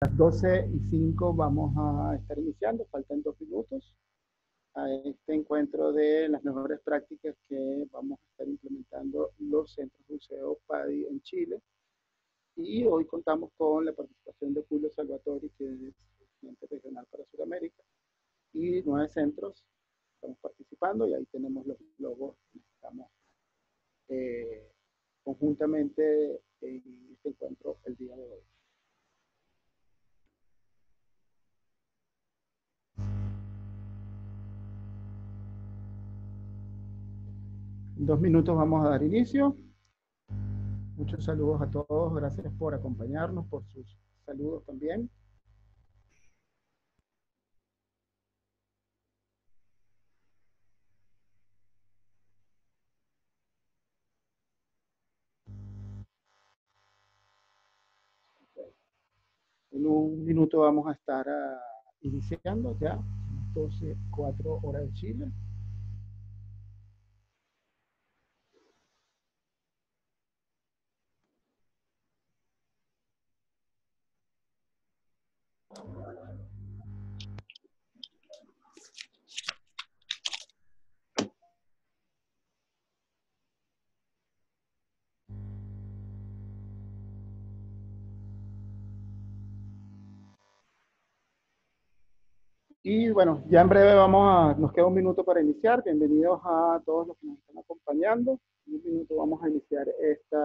las 12 y 5 vamos a estar iniciando, faltan dos minutos a este encuentro de las mejores prácticas que vamos a estar implementando los centros de buceo PADI en Chile. Y hoy contamos con la participación de Julio Salvatori, que es presidente regional para Sudamérica, y nueve centros estamos participando y ahí tenemos los logos que estamos eh, conjuntamente en este encuentro el día de hoy. Dos minutos vamos a dar inicio. Muchos saludos a todos. Gracias por acompañarnos, por sus saludos también. En un minuto vamos a estar uh, iniciando ya, 12, 4 horas de Chile. Y bueno, ya en breve vamos a, nos queda un minuto para iniciar. Bienvenidos a todos los que nos están acompañando. En un minuto vamos a iniciar este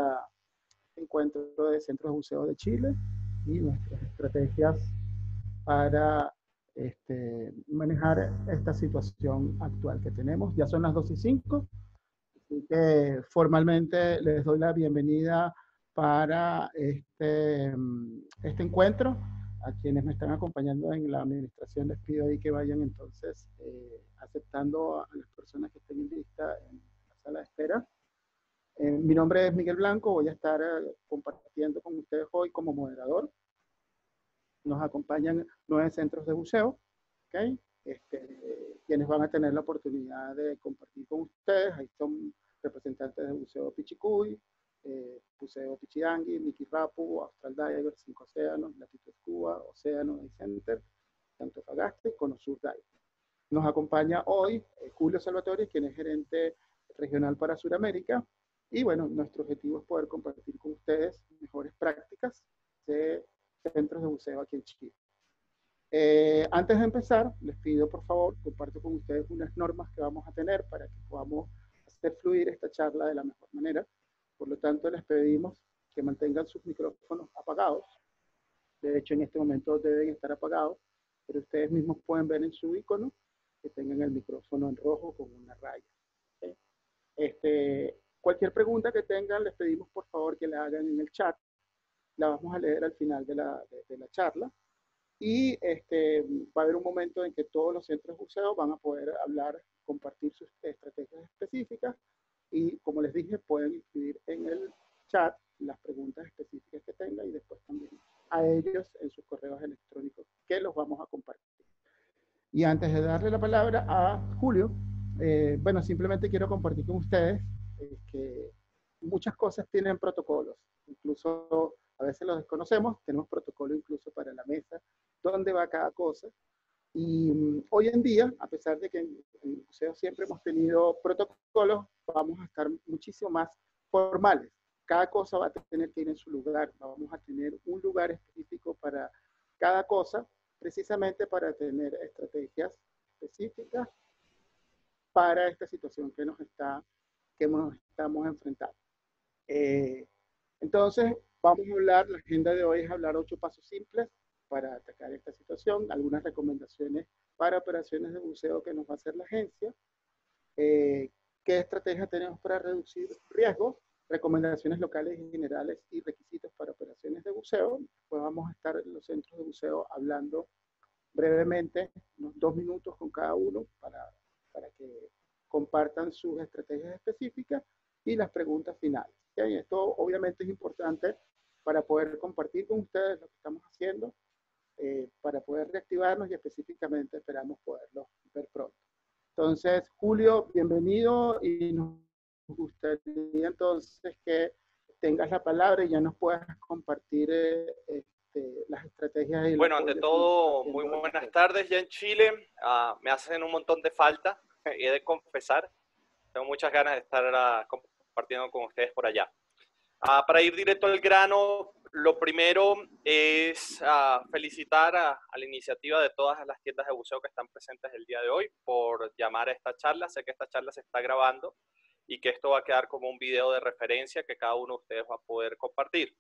encuentro de Centros de Buceo de Chile y nuestras estrategias para este, manejar esta situación actual que tenemos. Ya son las 2 y 5, así que formalmente les doy la bienvenida para este, este encuentro a quienes me están acompañando en la administración les pido ahí que vayan entonces eh, aceptando a las personas que estén en lista en la sala de espera. Eh, mi nombre es Miguel Blanco, voy a estar eh, compartiendo con ustedes hoy como moderador. Nos acompañan nueve centros de buceo, ¿okay? este, quienes van a tener la oportunidad de compartir con ustedes. Ahí son representantes de Buceo Pichicuy, eh, Buceo Pichidangui, Miki Rapu, Austral Diver, Cinco Océanos, Latitude Cuba, Océano Day Center, Antofagasta con Conosur Diver. Nos acompaña hoy eh, Julio Salvatore, quien es gerente regional para Sudamérica. Y bueno, nuestro objetivo es poder compartir con ustedes mejores prácticas de centros de buceo aquí en Chile. Eh, antes de empezar, les pido por favor, comparto con ustedes unas normas que vamos a tener para que podamos hacer fluir esta charla de la mejor manera. Por lo tanto, les pedimos que mantengan sus micrófonos apagados. De hecho, en este momento deben estar apagados, pero ustedes mismos pueden ver en su icono que tengan el micrófono en rojo con una raya. Este, cualquier pregunta que tengan, les pedimos por favor que la hagan en el chat. La vamos a leer al final de la, de, la charla. Y este, va a haber un momento en que todos los centros de buceo van a poder hablar, compartir sus estrategias específicas y como les dije, pueden escribir en el chat las preguntas específicas que tengan y después también a ellos en sus correos electrónicos que los vamos a compartir. Y antes de darle la palabra a Julio, eh, bueno, simplemente quiero compartir con ustedes eh, que muchas cosas tienen protocolos, incluso a veces los desconocemos, tenemos protocolo incluso para la mesa, dónde va cada cosa, y mm, hoy en día, a pesar de que en el museo siempre hemos tenido protocolos, vamos a estar muchísimo más formales. Cada cosa va a tener que ir en su lugar. Vamos a tener un lugar específico para cada cosa, precisamente para tener estrategias específicas para esta situación que nos, está, que nos estamos enfrentando. Eh, entonces, vamos a hablar, la agenda de hoy es hablar ocho pasos simples para atacar esta situación, algunas recomendaciones para operaciones de buceo que nos va a hacer la agencia, eh, qué estrategias tenemos para reducir riesgos, recomendaciones locales y generales y requisitos para operaciones de buceo. Pues vamos a estar en los centros de buceo hablando brevemente, unos dos minutos con cada uno para, para que compartan sus estrategias específicas y las preguntas finales. Y esto obviamente es importante para poder compartir con ustedes lo que estamos haciendo eh, para poder reactivarnos y específicamente esperamos poderlo ver pronto. Entonces, Julio, bienvenido y nos gustaría entonces que tengas la palabra y ya nos puedas compartir eh, este, las estrategias. bueno, ante todo, muy buenas tardes ya en Chile. Ah, me hacen un montón de falta, y he de confesar. Tengo muchas ganas de estar ah, compartiendo con ustedes por allá. Ah, para ir directo al grano, lo primero es felicitar a, la iniciativa de todas las tiendas de buceo que están presentes el día de hoy por llamar a esta charla. Sé que esta charla se está grabando y que esto va a quedar como un video de referencia que cada uno de ustedes va a poder compartir.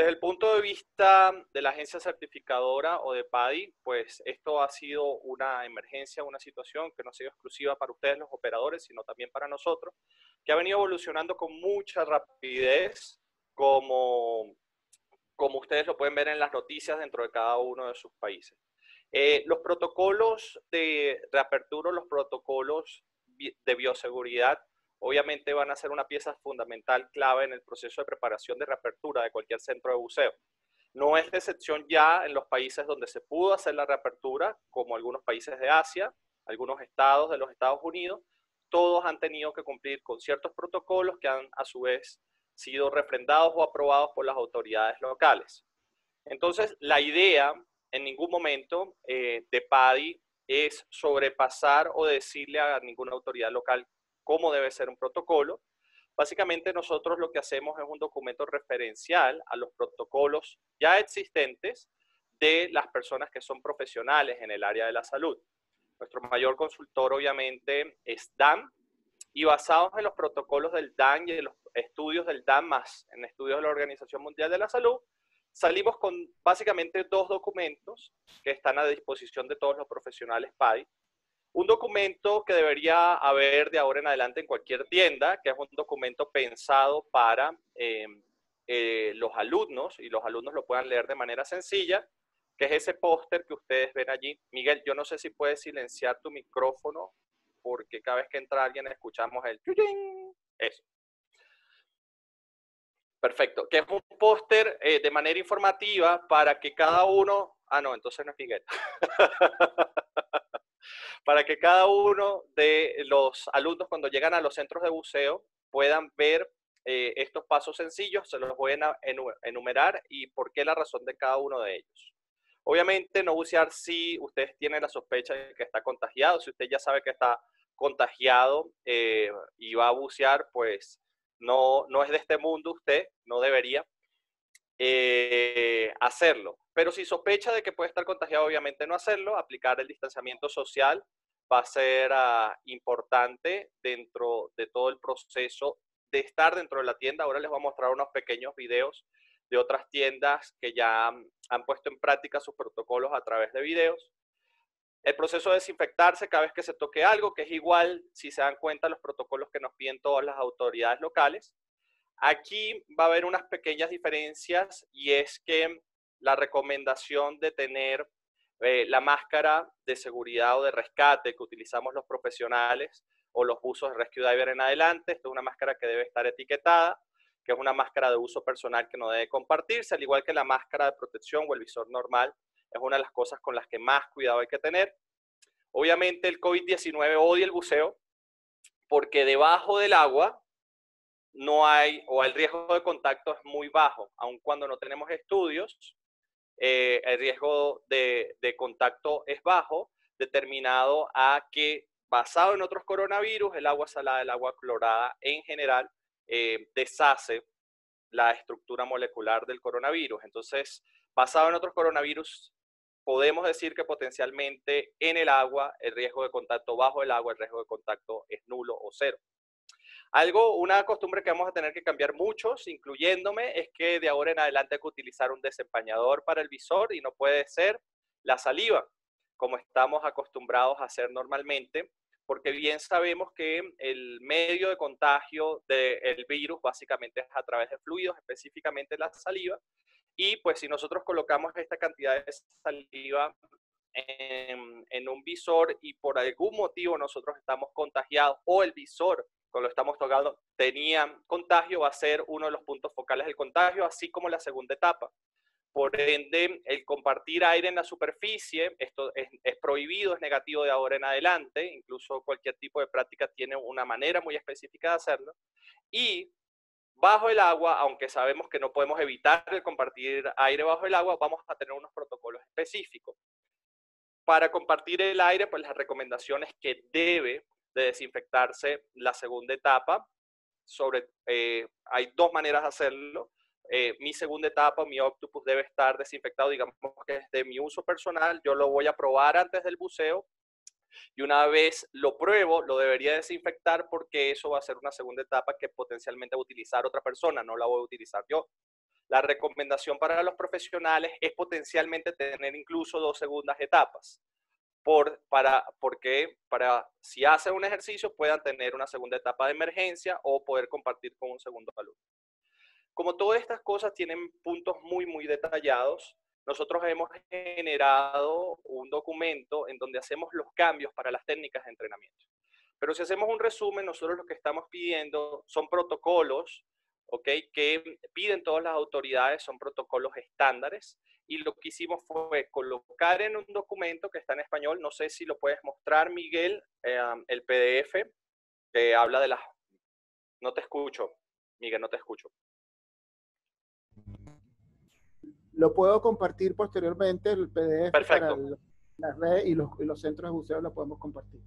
Desde el punto de vista de la agencia certificadora o de PADI, pues esto ha sido una emergencia, una situación que no ha sido exclusiva para ustedes los operadores, sino también para nosotros, que ha venido evolucionando con mucha rapidez, como, como ustedes lo pueden ver en las noticias dentro de cada uno de sus países. Eh, los protocolos de reapertura, los protocolos de bioseguridad obviamente van a ser una pieza fundamental clave en el proceso de preparación de reapertura de cualquier centro de buceo. No es de excepción ya en los países donde se pudo hacer la reapertura, como algunos países de Asia, algunos estados de los Estados Unidos, todos han tenido que cumplir con ciertos protocolos que han a su vez sido refrendados o aprobados por las autoridades locales. Entonces, la idea en ningún momento eh, de PADI es sobrepasar o decirle a ninguna autoridad local cómo debe ser un protocolo. Básicamente nosotros lo que hacemos es un documento referencial a los protocolos ya existentes de las personas que son profesionales en el área de la salud. Nuestro mayor consultor obviamente es DAN y basados en los protocolos del DAN y en los estudios del DAN más en estudios de la Organización Mundial de la Salud, salimos con básicamente dos documentos que están a disposición de todos los profesionales PADI un documento que debería haber de ahora en adelante en cualquier tienda, que es un documento pensado para eh, eh, los alumnos y los alumnos lo puedan leer de manera sencilla, que es ese póster que ustedes ven allí. Miguel, yo no sé si puedes silenciar tu micrófono, porque cada vez que entra alguien escuchamos el Eso. Perfecto. Que es un póster eh, de manera informativa para que cada uno... Ah, no, entonces no es Miguel. para que cada uno de los alumnos cuando llegan a los centros de buceo puedan ver eh, estos pasos sencillos, se los voy a enumerar y por qué la razón de cada uno de ellos. Obviamente no bucear si usted tiene la sospecha de que está contagiado, si usted ya sabe que está contagiado eh, y va a bucear, pues no, no es de este mundo usted, no debería eh, hacerlo. Pero si sospecha de que puede estar contagiado, obviamente no hacerlo. Aplicar el distanciamiento social va a ser ah, importante dentro de todo el proceso de estar dentro de la tienda. Ahora les voy a mostrar unos pequeños videos de otras tiendas que ya han puesto en práctica sus protocolos a través de videos. El proceso de desinfectarse cada vez que se toque algo, que es igual, si se dan cuenta, los protocolos que nos piden todas las autoridades locales. Aquí va a haber unas pequeñas diferencias y es que la recomendación de tener eh, la máscara de seguridad o de rescate que utilizamos los profesionales o los usos de Rescue Diver en adelante. Esto es una máscara que debe estar etiquetada, que es una máscara de uso personal que no debe compartirse, al igual que la máscara de protección o el visor normal. Es una de las cosas con las que más cuidado hay que tener. Obviamente el COVID-19 odia el buceo porque debajo del agua no hay o el riesgo de contacto es muy bajo, aun cuando no tenemos estudios eh, el riesgo de, contacto es bajo, determinado a que basado en otros coronavirus, el agua salada, el agua clorada en general, eh, deshace la estructura molecular del coronavirus. Entonces, basado en otros coronavirus, podemos decir que potencialmente en el agua el riesgo de contacto bajo el agua, el riesgo de contacto es nulo o cero. Algo, una costumbre que vamos a tener que cambiar muchos, incluyéndome, es que de ahora en adelante hay que utilizar un desempañador para el visor y no puede ser la saliva, como estamos acostumbrados a hacer normalmente, porque bien sabemos que el medio de contagio del virus básicamente es a través de fluidos, específicamente la saliva, y pues si nosotros colocamos esta cantidad de saliva en, en, un visor y por algún motivo nosotros estamos contagiados o el visor lo estamos tocando, tenía contagio, va a ser uno de los puntos focales del contagio, así como la segunda etapa. Por ende, el compartir aire en la superficie, esto es, es, prohibido, es negativo de ahora en adelante, incluso cualquier tipo de práctica tiene una manera muy específica de hacerlo. Y bajo el agua, aunque sabemos que no podemos evitar el compartir aire bajo el agua, vamos a tener unos protocolos específicos. Para compartir el aire, pues las recomendaciones que debe de desinfectarse la segunda etapa. Sobre, eh, hay dos maneras de hacerlo. Eh, mi segunda etapa, mi octopus debe estar desinfectado, digamos que es de mi uso personal. Yo lo voy a probar antes del buceo y una vez lo pruebo, lo debería desinfectar porque eso va a ser una segunda etapa que potencialmente va a utilizar otra persona, no la voy a utilizar yo. La recomendación para los profesionales es potencialmente tener incluso dos segundas etapas. Por, para, porque para si hacen un ejercicio puedan tener una segunda etapa de emergencia o poder compartir con un segundo alumno. Como todas estas cosas tienen puntos muy, muy detallados, nosotros hemos generado un documento en donde hacemos los cambios para las técnicas de entrenamiento. Pero si hacemos un resumen, nosotros lo que estamos pidiendo son protocolos, ¿ok? Que piden todas las autoridades, son protocolos estándares. Y lo que hicimos fue colocar en un documento que está en español, no sé si lo puedes mostrar, Miguel, eh, el PDF, que habla de las... No te escucho, Miguel, no te escucho. Lo puedo compartir posteriormente, el PDF Perfecto. para las redes y los, y los centros de buceo lo podemos compartir.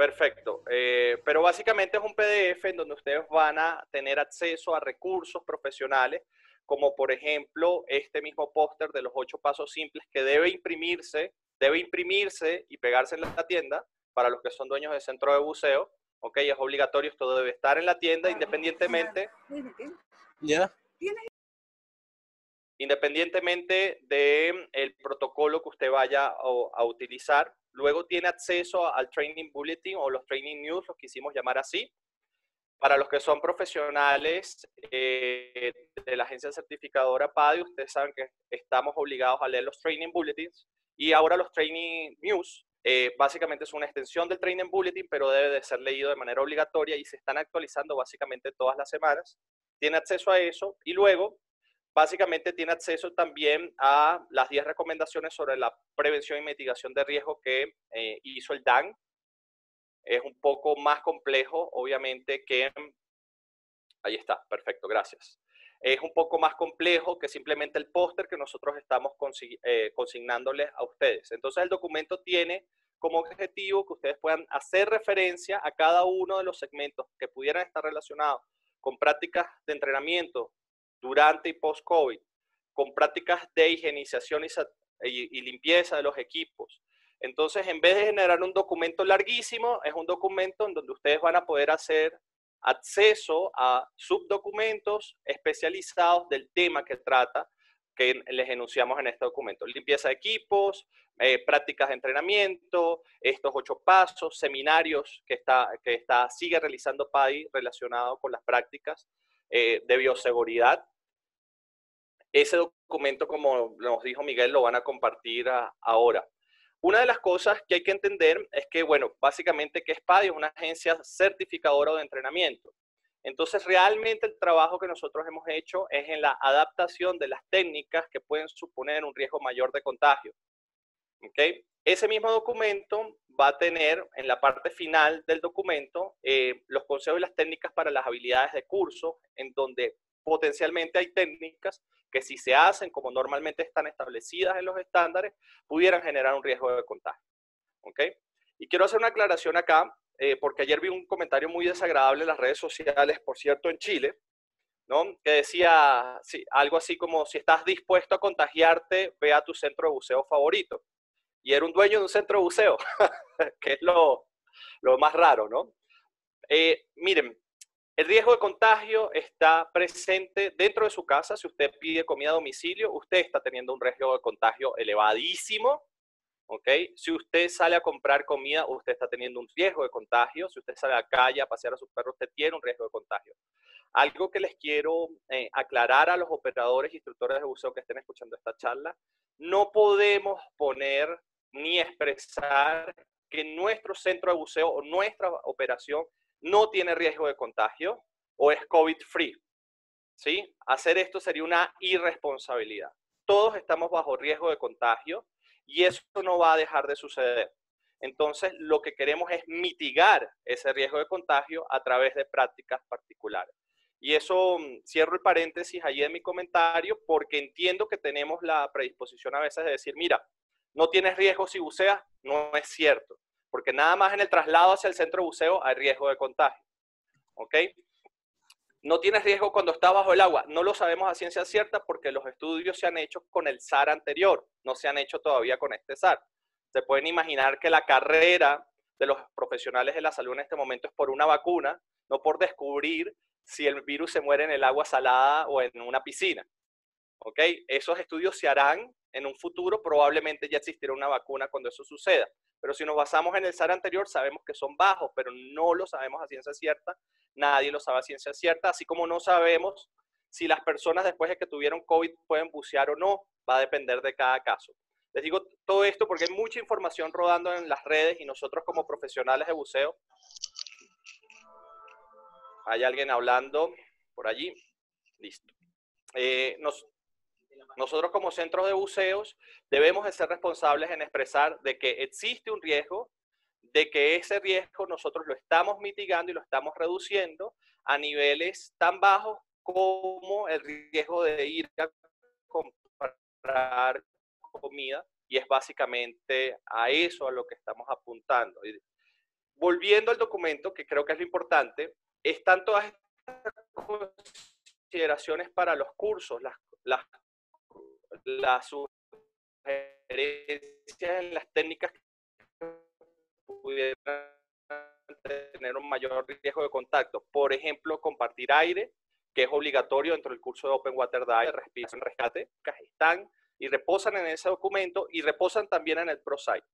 Perfecto. Eh, pero básicamente es un PDF en donde ustedes van a tener acceso a recursos profesionales, como por ejemplo este mismo póster de los ocho pasos simples que debe imprimirse, debe imprimirse y pegarse en la tienda para los que son dueños de centro de buceo. Ok, es obligatorio, esto debe estar en la tienda independientemente. ¿Ya? independientemente del el protocolo que usted vaya a, utilizar. Luego tiene acceso al Training Bulletin o los Training News, los quisimos llamar así. Para los que son profesionales eh, de la agencia certificadora PADI, ustedes saben que estamos obligados a leer los Training Bulletins y ahora los Training News. Eh, básicamente es una extensión del Training Bulletin, pero debe de ser leído de manera obligatoria y se están actualizando básicamente todas las semanas. Tiene acceso a eso y luego básicamente tiene acceso también a las 10 recomendaciones sobre la prevención y mitigación de riesgo que eh, hizo el DAN. Es un poco más complejo, obviamente, que... Ahí está, perfecto, gracias. Es un poco más complejo que simplemente el póster que nosotros estamos eh, consignándoles a ustedes. Entonces, el documento tiene como objetivo que ustedes puedan hacer referencia a cada uno de los segmentos que pudieran estar relacionados con prácticas de entrenamiento durante y post-COVID, con prácticas de higienización y, limpieza de los equipos. Entonces, en vez de generar un documento larguísimo, es un documento en donde ustedes van a poder hacer acceso a subdocumentos especializados del tema que trata, que les enunciamos en este documento. Limpieza de equipos, eh, prácticas de entrenamiento, estos ocho pasos, seminarios que, está, que está, sigue realizando PADI relacionado con las prácticas eh, de bioseguridad. Ese documento, como nos dijo Miguel, lo van a compartir ahora. Una de las cosas que hay que entender es que, bueno, básicamente que SPADI es una agencia certificadora de entrenamiento. Entonces, realmente el trabajo que nosotros hemos hecho es en la adaptación de las técnicas que pueden suponer un riesgo mayor de contagio. ¿Okay? Ese mismo documento va a tener en la parte final del documento eh, los consejos y las técnicas para las habilidades de curso, en donde potencialmente hay técnicas que si se hacen como normalmente están establecidas en los estándares, pudieran generar un riesgo de contagio. ¿Ok? Y quiero hacer una aclaración acá, eh, porque ayer vi un comentario muy desagradable en las redes sociales, por cierto, en Chile, ¿no? que decía sí, algo así como, si estás dispuesto a contagiarte, ve a tu centro de buceo favorito. Y era un dueño de un centro de buceo, que es lo, lo más raro, ¿no? Eh, miren, el riesgo de contagio está presente dentro de su casa. Si usted pide comida a domicilio, usted está teniendo un riesgo de contagio elevadísimo. ¿ok? Si usted sale a comprar comida, usted está teniendo un riesgo de contagio. Si usted sale a la calle a pasear a su perro, usted tiene un riesgo de contagio. Algo que les quiero eh, aclarar a los operadores y instructores de buceo que estén escuchando esta charla, no podemos poner ni expresar que nuestro centro de buceo o nuestra operación no tiene riesgo de contagio o es COVID-free. ¿Sí? Hacer esto sería una irresponsabilidad. Todos estamos bajo riesgo de contagio y eso no va a dejar de suceder. Entonces, lo que queremos es mitigar ese riesgo de contagio a través de prácticas particulares. Y eso mm, cierro el paréntesis allí en mi comentario porque entiendo que tenemos la predisposición a veces de decir, mira, no tienes riesgo si buceas, no es cierto, porque nada más en el traslado hacia el centro de buceo hay riesgo de contagio. ¿Ok? No tienes riesgo cuando estás bajo el agua. No lo sabemos a ciencia cierta porque los estudios se han hecho con el SAR anterior, no se han hecho todavía con este SAR. Se pueden imaginar que la carrera de los profesionales de la salud en este momento es por una vacuna, no por descubrir si el virus se muere en el agua salada o en una piscina. ¿Ok? Esos estudios se harán en un futuro, probablemente ya existirá una vacuna cuando eso suceda. Pero si nos basamos en el SAR anterior, sabemos que son bajos, pero no lo sabemos a ciencia cierta. Nadie lo sabe a ciencia cierta, así como no sabemos si las personas después de que tuvieron COVID pueden bucear o no, va a depender de cada caso. Les digo todo esto porque hay mucha información rodando en las redes y nosotros como profesionales de buceo ¿Hay alguien hablando por allí? Listo. Eh, nosotros como centros de buceos debemos de ser responsables en expresar de que existe un riesgo, de que ese riesgo nosotros lo estamos mitigando y lo estamos reduciendo a niveles tan bajos como el riesgo de ir a comprar comida y es básicamente a eso a lo que estamos apuntando. Volviendo al documento, que creo que es lo importante, están todas estas consideraciones para los cursos, las, las, las sugerencias en las técnicas que pudieran tener un mayor riesgo de contacto. Por ejemplo, compartir aire, que es obligatorio dentro del curso de Open Water Dive, respiración rescate, están y reposan en ese documento y reposan también en el ProSite.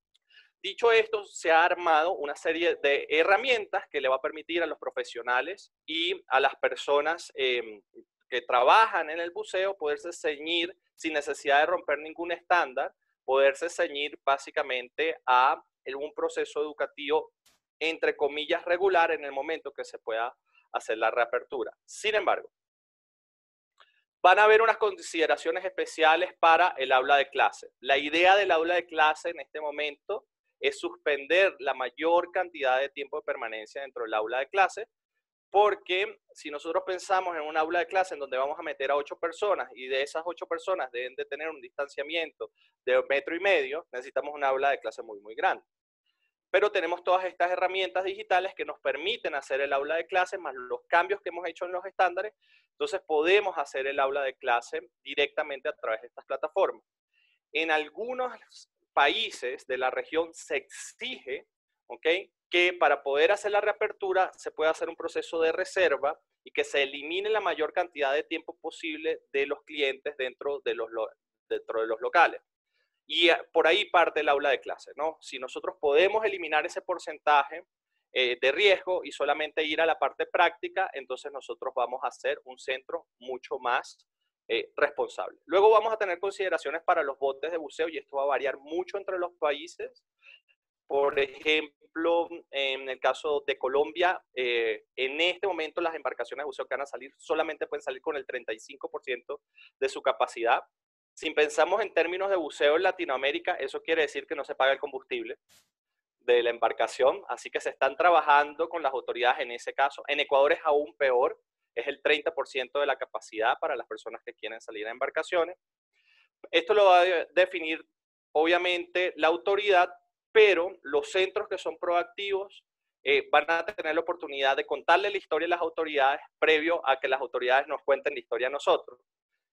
Dicho esto, se ha armado una serie de herramientas que le va a permitir a los profesionales y a las personas em, que trabajan en el buceo poderse ceñir sin necesidad de romper ningún estándar, poderse ceñir básicamente a un proceso educativo entre comillas regular en el momento que se pueda hacer la reapertura. Sin embargo, van a haber unas consideraciones especiales para el aula de clase. La idea del aula de clase en este momento es suspender la mayor cantidad de tiempo de permanencia dentro del aula de clase, porque si nosotros pensamos en un aula de clase en donde vamos a meter a ocho personas y de esas ocho personas deben de tener un distanciamiento de un metro y medio, necesitamos un aula de clase muy, muy grande. Pero tenemos todas estas herramientas digitales que nos permiten hacer el aula de clase más los cambios que hemos hecho en los estándares. Entonces podemos hacer el aula de clase directamente a través de estas plataformas. En algunos países de la región se exige, ¿ok? Que para poder hacer la reapertura se pueda hacer un proceso de reserva y que se elimine la mayor cantidad de tiempo posible de los clientes dentro de los, dentro de los locales. Y eh, por ahí parte el aula de clase, ¿no? Si nosotros podemos eliminar ese porcentaje eh, de riesgo y solamente ir a la parte práctica, entonces nosotros vamos a hacer un centro mucho más eh, responsable. Luego vamos a tener consideraciones para los botes de buceo y esto va a variar mucho entre los países. Por ejemplo, en el caso de Colombia, eh, en este momento las embarcaciones de buceo que van a salir solamente pueden salir con el 35% de su capacidad. Si pensamos en términos de buceo en Latinoamérica, eso quiere decir que no se paga el combustible de la embarcación, así que se están trabajando con las autoridades en ese caso. En Ecuador es aún peor, es el 30% de la capacidad para las personas que quieren salir a embarcaciones. Esto lo va a definir obviamente la autoridad, pero los centros que son proactivos eh, van a tener la oportunidad de contarle la historia a las autoridades previo a que las autoridades nos cuenten la historia a nosotros.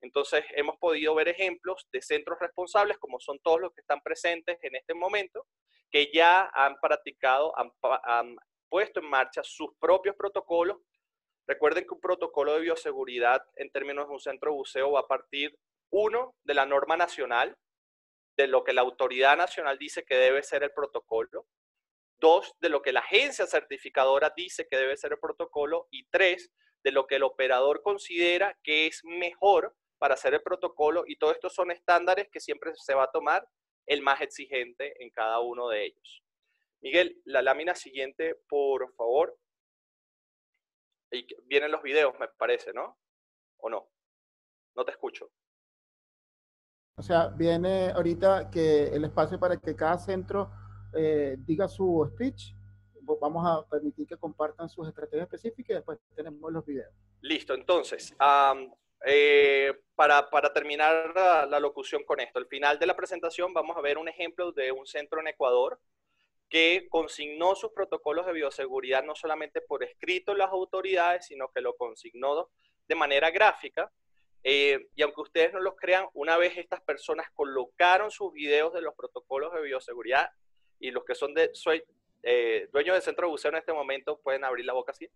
Entonces, hemos podido ver ejemplos de centros responsables, como son todos los que están presentes en este momento, que ya han practicado, han puesto en marcha sus propios protocolos Recuerden que un protocolo de bioseguridad en términos de un centro buceo va a partir, uno, de la norma nacional, de lo que la autoridad nacional dice que debe ser el protocolo. Dos, de lo que la agencia certificadora dice que debe ser el protocolo. Y tres, de lo que el operador considera que es mejor para hacer el protocolo. Y todo esto son estándares que siempre se va a tomar el más exigente en cada uno de ellos. Miguel, la lámina siguiente, por favor. Y vienen los videos, me parece, ¿no? ¿O no? No te escucho. O sea, viene ahorita que el espacio para que cada centro eh, diga su speech, vamos a permitir que compartan sus estrategias específicas y después tenemos los videos. Listo, entonces, eh, para, para, terminar la, la, locución con esto, al final de la presentación vamos a ver un ejemplo de un centro en Ecuador que consignó sus protocolos de bioseguridad no solamente por escrito en las autoridades, sino que lo consignó de manera gráfica. Eh, y aunque ustedes no lo crean, una vez estas personas colocaron sus videos de los protocolos de bioseguridad y los que son de, eh, dueños del centro de buceo en este momento pueden abrir la boca así.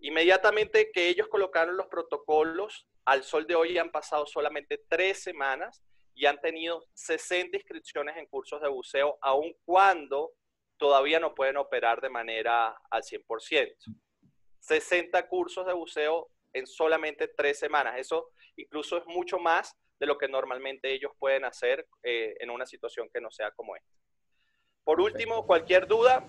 Inmediatamente que ellos colocaron los protocolos, al sol de hoy han pasado solamente tres semanas y han tenido 60 inscripciones en cursos de buceo, aun cuando todavía no pueden operar de manera al 100%. 60 cursos de buceo en solamente tres semanas. Eso incluso es mucho más de lo que normalmente ellos pueden hacer eh, en una situación que no sea como esta. Por último, cualquier duda,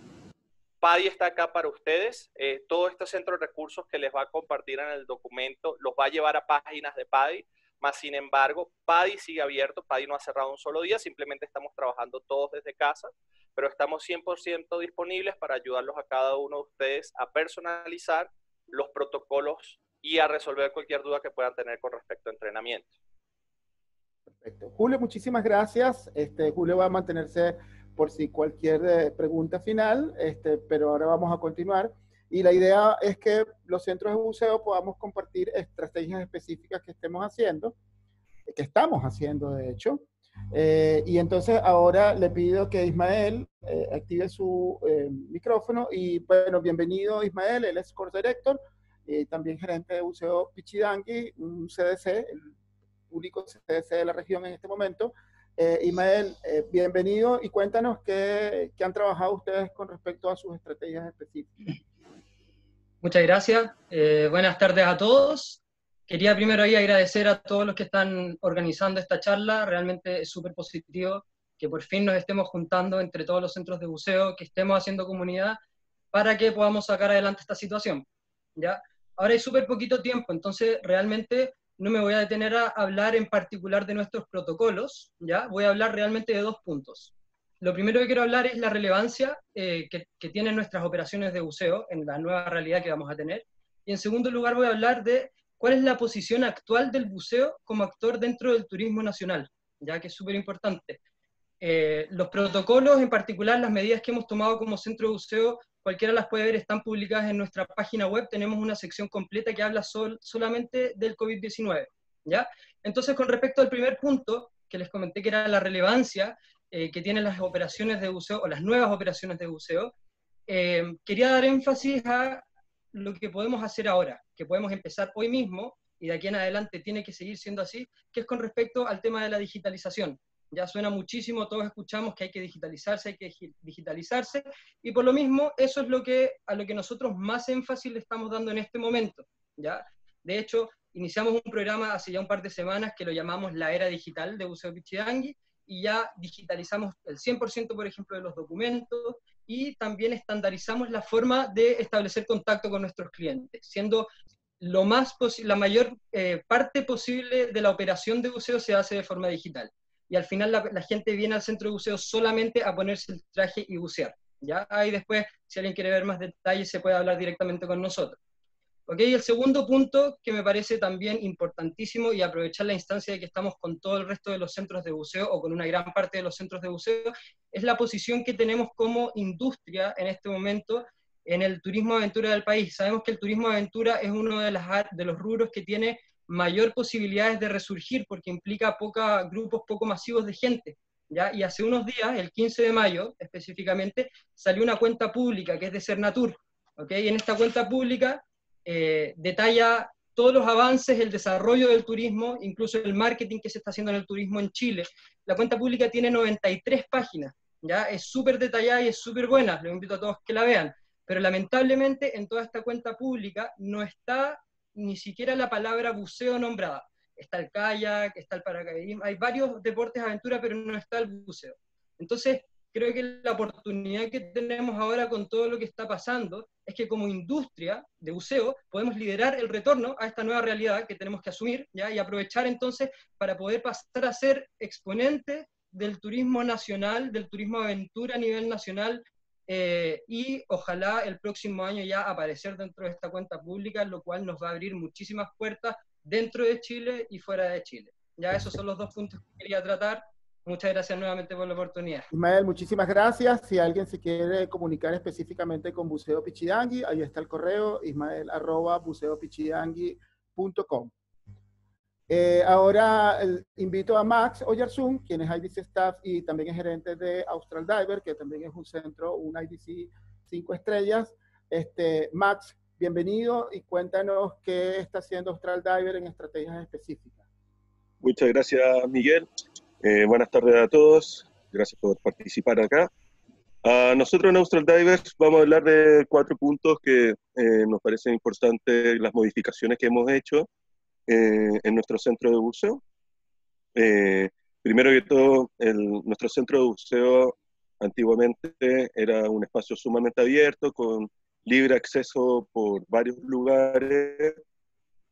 PADI está acá para ustedes. Eh, todo este centro de recursos que les va a compartir en el documento los va a llevar a páginas de PADI más sin embargo, PADI sigue abierto, PADI no ha cerrado un solo día, simplemente estamos trabajando todos desde casa, pero estamos 100% disponibles para ayudarlos a cada uno de ustedes a personalizar los protocolos y a resolver cualquier duda que puedan tener con respecto a entrenamiento. Perfecto. Julio, muchísimas gracias. Este, Julio va a mantenerse por si cualquier eh, pregunta final, este, pero ahora vamos a continuar. Y la idea es que los centros de buceo podamos compartir estrategias específicas que estemos haciendo, que estamos haciendo de hecho. Eh, y entonces ahora le pido que Ismael eh, active su micrófono y bueno, bienvenido Ismael, él es Director y también gerente de buceo Pichidangui, un CDC, el único CDC de la región en este momento. Ismael, bienvenido y cuéntanos qué, qué han trabajado ustedes con respecto a sus estrategias específicas. Muchas gracias. Eh, buenas tardes a todos. Quería primero ahí agradecer a todos los que están organizando esta charla. Realmente es súper positivo que por fin nos estemos juntando entre todos los centros de buceo, que estemos haciendo comunidad para que podamos sacar adelante esta situación. ¿ya? Ahora hay súper poquito tiempo, entonces realmente no me voy a detener a hablar en particular de nuestros protocolos, ¿ya? voy a hablar realmente de dos puntos. Lo primero que quiero hablar es la relevancia eh, que, tienen nuestras operaciones de buceo en la nueva realidad que vamos a tener. Y en segundo lugar voy a hablar de cuál es la posición actual del buceo como actor dentro del turismo nacional, ya que es súper importante. Eh, los protocolos, en particular las medidas que hemos tomado como centro de buceo, cualquiera las puede ver, están publicadas en nuestra página web. Tenemos una sección completa que habla solamente del COVID-19. ¿ya? Entonces, con respecto al primer punto, que les comenté que era la relevancia, eh, que tienen las operaciones de buceo o las nuevas operaciones de buceo, eh, quería dar énfasis a lo que podemos hacer ahora, que podemos empezar hoy mismo y de aquí en adelante tiene que seguir siendo así, que es con respecto al tema de la digitalización. Ya suena muchísimo, todos escuchamos que hay que digitalizarse, hay que digitalizarse, y por lo mismo eso es lo que, a lo que nosotros más énfasis le estamos dando en este momento. ¿ya? De hecho, iniciamos un programa hace ya un par de semanas que lo llamamos la era digital de Buceo Pichidangui, y ya digitalizamos el 100%, por ejemplo, de los documentos y también estandarizamos la forma de establecer contacto con nuestros clientes, siendo lo más la mayor eh, parte posible de la operación de buceo se hace de forma digital. Y al final la, gente viene al centro de buceo solamente a ponerse el traje y bucear. ¿ya? Ahí después, si alguien quiere ver más detalles, se puede hablar directamente con nosotros. Okay, el segundo punto que me parece también importantísimo y aprovechar la instancia de que estamos con todo el resto de los centros de buceo o con una gran parte de los centros de buceo es la posición que tenemos como industria en este momento en el turismo aventura del país. Sabemos que el turismo aventura es uno de, las, de los rubros que tiene mayor posibilidades de resurgir porque implica poca, grupos poco masivos de gente. ¿ya? Y hace unos días, el 15 de mayo específicamente, salió una cuenta pública que es de Cernatur. ¿okay? Y en esta cuenta pública eh, detalla todos los avances, el desarrollo del turismo, incluso el marketing que se está haciendo en el turismo en Chile. La cuenta pública tiene 93 páginas, ¿ya? Es súper detallada y es súper buena, los invito a todos que la vean. Pero lamentablemente en toda esta cuenta pública no está ni siquiera la palabra buceo nombrada. Está el kayak, está el paracaidismo, hay varios deportes de aventura, pero no está el buceo. Entonces, creo que la oportunidad que tenemos ahora con todo lo que está pasando es que como industria de buceo podemos liderar el retorno a esta nueva realidad que tenemos que asumir ¿ya? y aprovechar entonces para poder pasar a ser exponente del turismo nacional, del turismo aventura a nivel nacional eh, y ojalá el próximo año ya aparecer dentro de esta cuenta pública, lo cual nos va a abrir muchísimas puertas dentro de Chile y fuera de Chile. Ya esos son los dos puntos que quería tratar. Muchas gracias nuevamente por la oportunidad. Ismael, muchísimas gracias. Si alguien se quiere comunicar específicamente con Buceo Pichidangui, ahí está el correo, ismael arroba buceopichidangui.com. Eh, ahora invito a Max Oyarzún, quien es IDC Staff y también es gerente de Austral Diver, que también es un centro, un IDC cinco estrellas. Este, Max, bienvenido y cuéntanos qué está haciendo Austral Diver en estrategias específicas. Muchas gracias, Miguel. Eh, buenas tardes a todos. Gracias por participar acá. A nosotros en Austral Divers vamos a hablar de cuatro puntos que eh, nos parecen importantes, las modificaciones que hemos hecho eh, en nuestro centro de buceo. primero que todo, nuestro centro de buceo antiguamente era un espacio sumamente abierto, con libre acceso por varios lugares,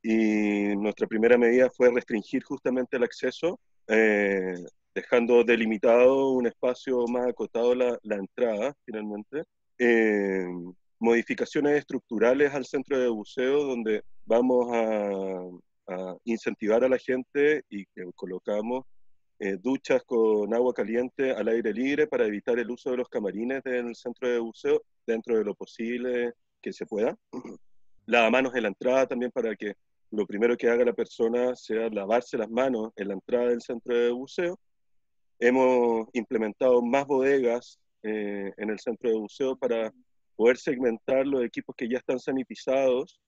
y nuestra primera medida fue restringir justamente el acceso eh, dejando delimitado un espacio más acotado la, la entrada, finalmente. Eh, modificaciones estructurales al centro de buceo, donde vamos a, a incentivar a la gente y colocamos eh, duchas con agua caliente al aire libre para evitar el uso de los camarines del centro de buceo dentro de lo posible que se pueda. Lavamanos en la entrada también para que lo primero que haga la persona sea lavarse las manos en la entrada del centro de buceo. Hemos implementado más bodegas eh, en el centro de buceo para poder segmentar los equipos que ya están sanitizados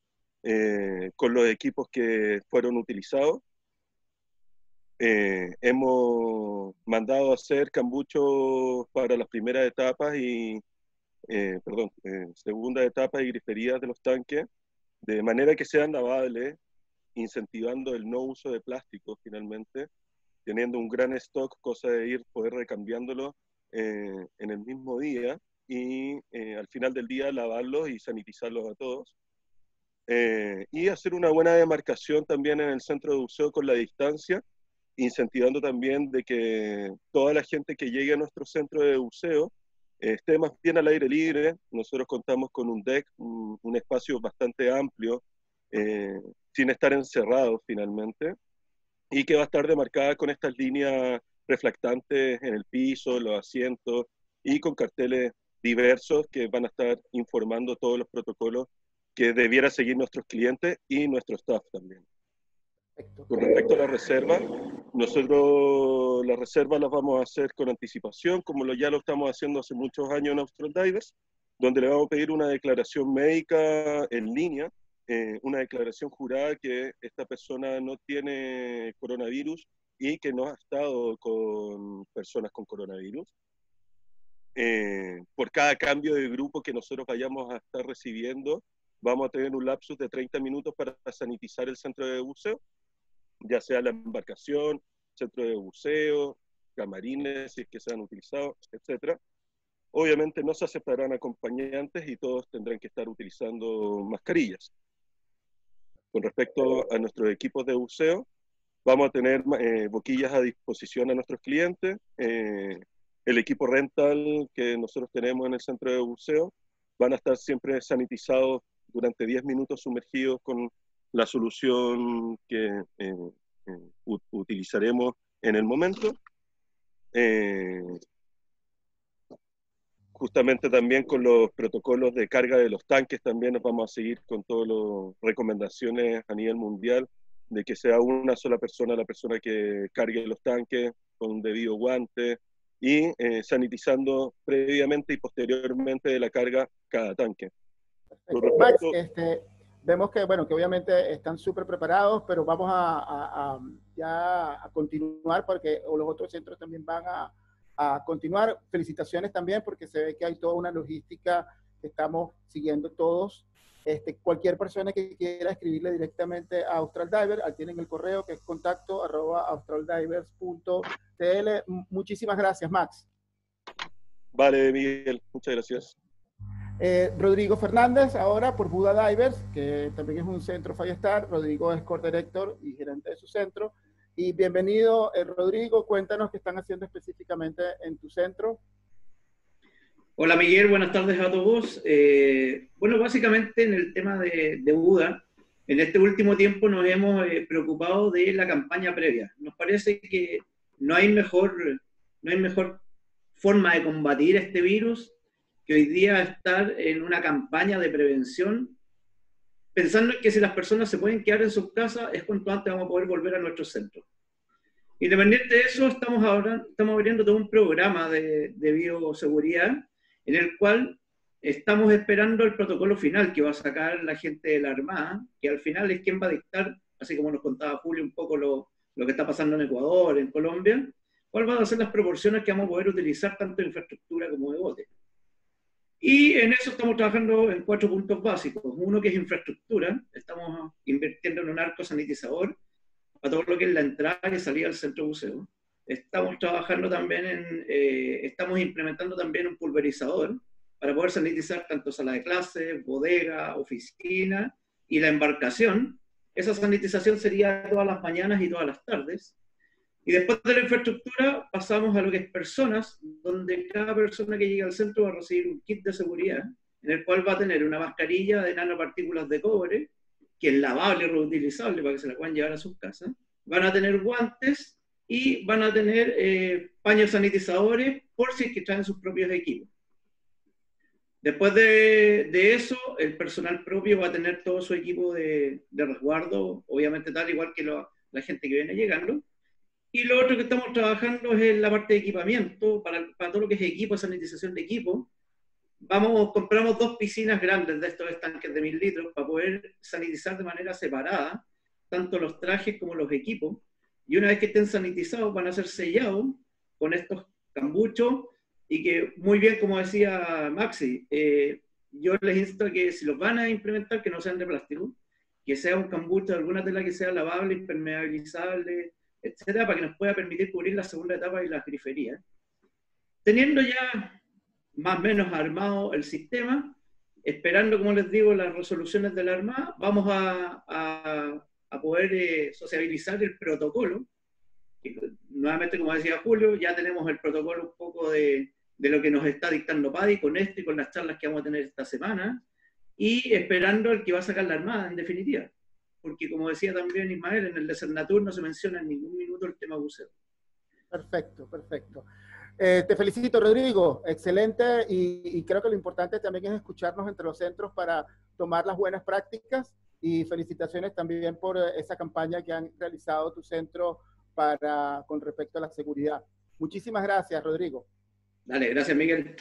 eh, con los equipos que fueron utilizados. Eh, hemos mandado a hacer cambuchos para las primeras etapas y, perdón, segunda etapa y griferías de los tanques, de manera que sean lavables incentivando el no uso de plástico finalmente, teniendo un gran stock, cosa de ir, poder recambiándolo eh, en el mismo día y eh, al final del día lavarlos y sanitizarlos a todos. Eh, y hacer una buena demarcación también en el centro de buceo con la distancia, incentivando también de que toda la gente que llegue a nuestro centro de buceo esté más bien al aire libre. Nosotros contamos con un deck, un, espacio bastante amplio, eh, sin estar encerrados finalmente, y que va a estar demarcada con estas líneas reflectantes en el piso, los asientos, y con carteles diversos que van a estar informando todos los protocolos que debiera seguir nuestros clientes y nuestro staff también. Con respecto a la reserva, nosotros las reservas las vamos a hacer con anticipación, como lo, ya lo estamos haciendo hace muchos años en Austral Divers, donde le vamos a pedir una declaración médica en línea eh, una declaración jurada que esta persona no tiene coronavirus y que no ha estado con personas con coronavirus. Eh, por cada cambio de grupo que nosotros vayamos a estar recibiendo, vamos a tener un lapsus de 30 minutos para sanitizar el centro de buceo, ya sea la embarcación, centro de buceo, camarines, si es que se han utilizado, etc. Obviamente no se aceptarán acompañantes y todos tendrán que estar utilizando mascarillas. Con respecto a nuestros equipos de buceo, vamos a tener eh, boquillas a disposición a nuestros clientes. Eh, el equipo rental que nosotros tenemos en el centro de buceo van a estar siempre sanitizados durante 10 minutos sumergidos con la solución que eh, utilizaremos en el momento justamente también con los protocolos de carga de los tanques, también nos vamos a seguir con todas las recomendaciones a nivel mundial de que sea una sola persona la persona que cargue los tanques con un debido guante y eh, sanitizando previamente y posteriormente de la carga cada tanque. Max, este, vemos que, bueno, que obviamente están súper preparados, pero vamos a, a, ya a continuar porque los otros centros también van a, a continuar. Felicitaciones también porque se ve que hay toda una logística que estamos siguiendo todos. Este, cualquier persona que quiera escribirle directamente a Austral Diver, tienen el correo que es contacto arroba australdivers.tl. Muchísimas gracias, Max. Vale, Miguel, muchas gracias. Eh, Rodrigo Fernández, ahora por Buda Divers, que también es un centro Fallestar. Rodrigo es core director y gerente de su centro. Y bienvenido, eh, Rodrigo. Cuéntanos qué están haciendo específicamente en tu centro. Hola Miguel, buenas tardes a todos. Eh, bueno, básicamente en el tema de, de, UDA, en este último tiempo nos hemos eh, preocupado de la campaña previa. Nos parece que no hay mejor, no hay mejor forma de combatir este virus que hoy día estar en una campaña de prevención, pensando en que si las personas se pueden quedar en sus casas, es cuanto antes vamos a poder volver a nuestros centros. Independiente de eso, estamos ahora estamos abriendo todo un programa de, de bioseguridad en el cual estamos esperando el protocolo final que va a sacar la gente de la Armada, que al final es quien va a dictar, así como nos contaba Julio un poco lo, lo que está pasando en Ecuador, en Colombia, cuáles van a ser las proporciones que vamos a poder utilizar tanto de infraestructura como de bote. Y en eso estamos trabajando en cuatro puntos básicos. Uno que es infraestructura, estamos invirtiendo en un arco sanitizador para todo lo que es la entrada y salida al centro buceo. Estamos trabajando también en, eh, estamos implementando también un pulverizador para poder sanitizar tanto sala de clases, bodega, oficina y la embarcación. Esa sanitización sería todas las mañanas y todas las tardes. Y después de la infraestructura pasamos a lo que es personas, donde cada persona que llega al centro va a recibir un kit de seguridad, en el cual va a tener una mascarilla de nanopartículas de cobre, que es lavable y reutilizable para que se la puedan llevar a sus casas. Van a tener guantes y van a tener eh, paños sanitizadores por si es que traen sus propios equipos. Después de, de, eso, el personal propio va a tener todo su equipo de, de resguardo, obviamente tal igual que lo, la gente que viene llegando. Y lo otro que estamos trabajando es la parte de equipamiento, para, para todo lo que es equipo, sanitización de equipo. Vamos, compramos dos piscinas grandes de estos estanques de mil litros para poder sanitizar de manera separada tanto los trajes como los equipos y una vez que estén sanitizados van a ser sellados con estos cambuchos y que muy bien, como decía Maxi, eh, yo les insto que si los van a implementar, que no sean de plástico, que sea un cambucho de alguna tela que sea lavable, impermeabilizable, etcétera, para que nos pueda permitir cubrir la segunda etapa y las griferías. Teniendo ya más o menos armado el sistema, esperando, como les digo, las resoluciones de la Armada, vamos a, a a poder eh, sociabilizar el protocolo. Y, nuevamente, como decía Julio, ya tenemos el protocolo un poco de, de lo que nos está dictando PADI con esto y con las charlas que vamos a tener esta semana, y esperando el que va a sacar la Armada, en definitiva. Porque, como decía también Ismael, en el de Cernatur no se menciona en ningún minuto el tema buceo. Perfecto, perfecto. Eh, te felicito, Rodrigo. Excelente. Y, y, creo que lo importante también es escucharnos entre los centros para tomar las buenas prácticas y felicitaciones también por eh, esa campaña que han realizado tu centro para, con respecto a la seguridad. Muchísimas gracias, Rodrigo. Dale, gracias, Miguel.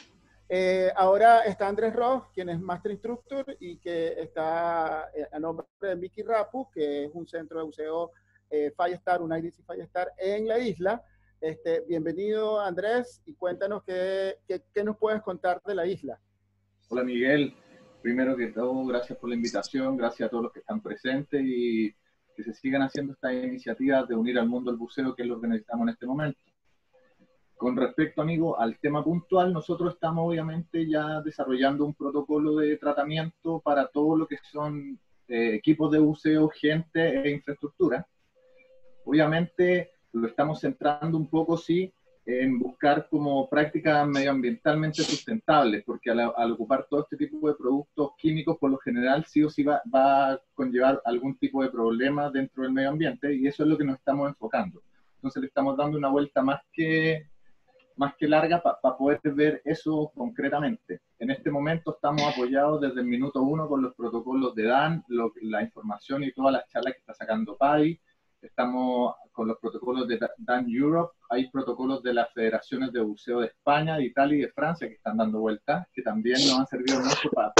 Eh, ahora está Andrés Ross, quien es Master Instructor y que está eh, a nombre de Mickey Rapu, que es un centro de buceo eh, un IDC Firestar en la isla. Este, bienvenido, Andrés, y cuéntanos qué, qué, qué nos puedes contar de la isla. Hola, Miguel primero que todo, gracias por la invitación, gracias a todos los que están presentes y que se sigan haciendo estas iniciativas de unir al mundo al buceo, que es lo que necesitamos en este momento. Con respecto, amigo, al tema puntual, nosotros estamos obviamente ya desarrollando un protocolo de tratamiento para todo lo que son eh, equipos de buceo, gente e infraestructura. Obviamente lo estamos centrando un poco, sí, en buscar como prácticas medioambientalmente sustentables, porque al, ocupar todo este tipo de productos químicos, por lo general sí o sí va, va, a conllevar algún tipo de problema dentro del medio ambiente y eso es lo que nos estamos enfocando. Entonces le estamos dando una vuelta más que, más que larga para poder ver eso concretamente. En este momento estamos apoyados desde el minuto uno con los protocolos de DAN, lo, la información y todas las charlas que está sacando PAI, estamos con los protocolos de Dan Europe, hay protocolos de las federaciones de buceo de España, de Italia y de Francia que están dando vueltas, que también nos han servido mucho para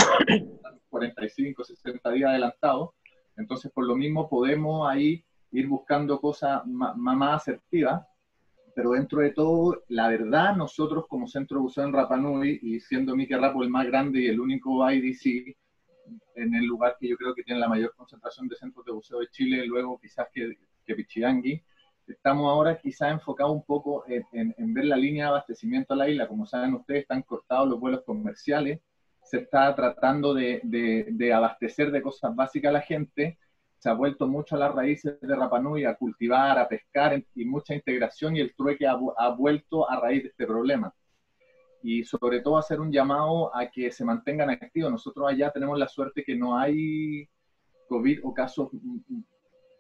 45, 60 días adelantados. Entonces, por lo mismo, podemos ahí ir buscando cosas más, más asertivas, pero dentro de todo, la verdad, nosotros como centro de buceo en Rapanui, y siendo Mike Rapo el más grande y el único IDC, en el lugar que yo creo que tiene la mayor concentración de centros de buceo de Chile, luego quizás que que Pichigangui, estamos ahora quizá enfocados un poco en, en, ver la línea de abastecimiento a la isla. Como saben ustedes, están cortados los vuelos comerciales, se está tratando de, de, de, abastecer de cosas básicas a la gente, se ha vuelto mucho a las raíces de Rapanui, a cultivar, a pescar y mucha integración y el trueque ha, ha vuelto a raíz de este problema. y sobre todo hacer un llamado a que se mantengan activos. Nosotros allá tenemos la suerte que no hay COVID o casos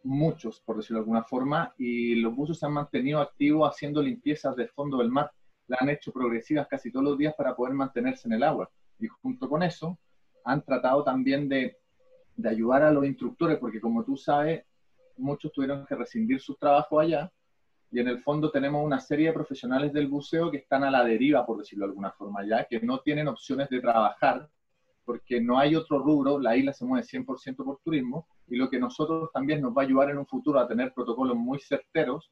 muchos, por decirlo de alguna forma, y los buzos se han mantenido activos haciendo limpiezas del fondo del mar. La han hecho progresivas casi todos los días para poder mantenerse en el agua. Y junto con eso, han tratado también de, de ayudar a los instructores, porque como tú sabes, muchos tuvieron que rescindir sus trabajos allá y en el fondo tenemos una serie de profesionales del buceo que están a la deriva, por decirlo de alguna forma, ya que no tienen opciones de trabajar porque no hay otro rubro, la isla se mueve 100% por turismo y lo que nosotros también nos va a ayudar en un futuro a tener protocolos muy certeros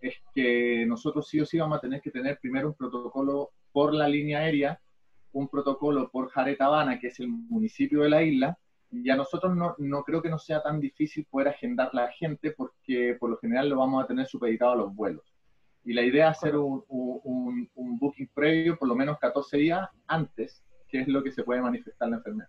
es que nosotros sí o sí vamos a tener que tener primero un protocolo por la línea aérea, un protocolo por Jaretabana, que es el municipio de la isla, y a nosotros no, no, creo que no sea tan difícil poder agendar la gente porque por lo general lo vamos a tener supeditado a los vuelos. Y la idea es hacer un, un, un, booking previo por lo menos 14 días antes, que es lo que se puede manifestar la enfermedad.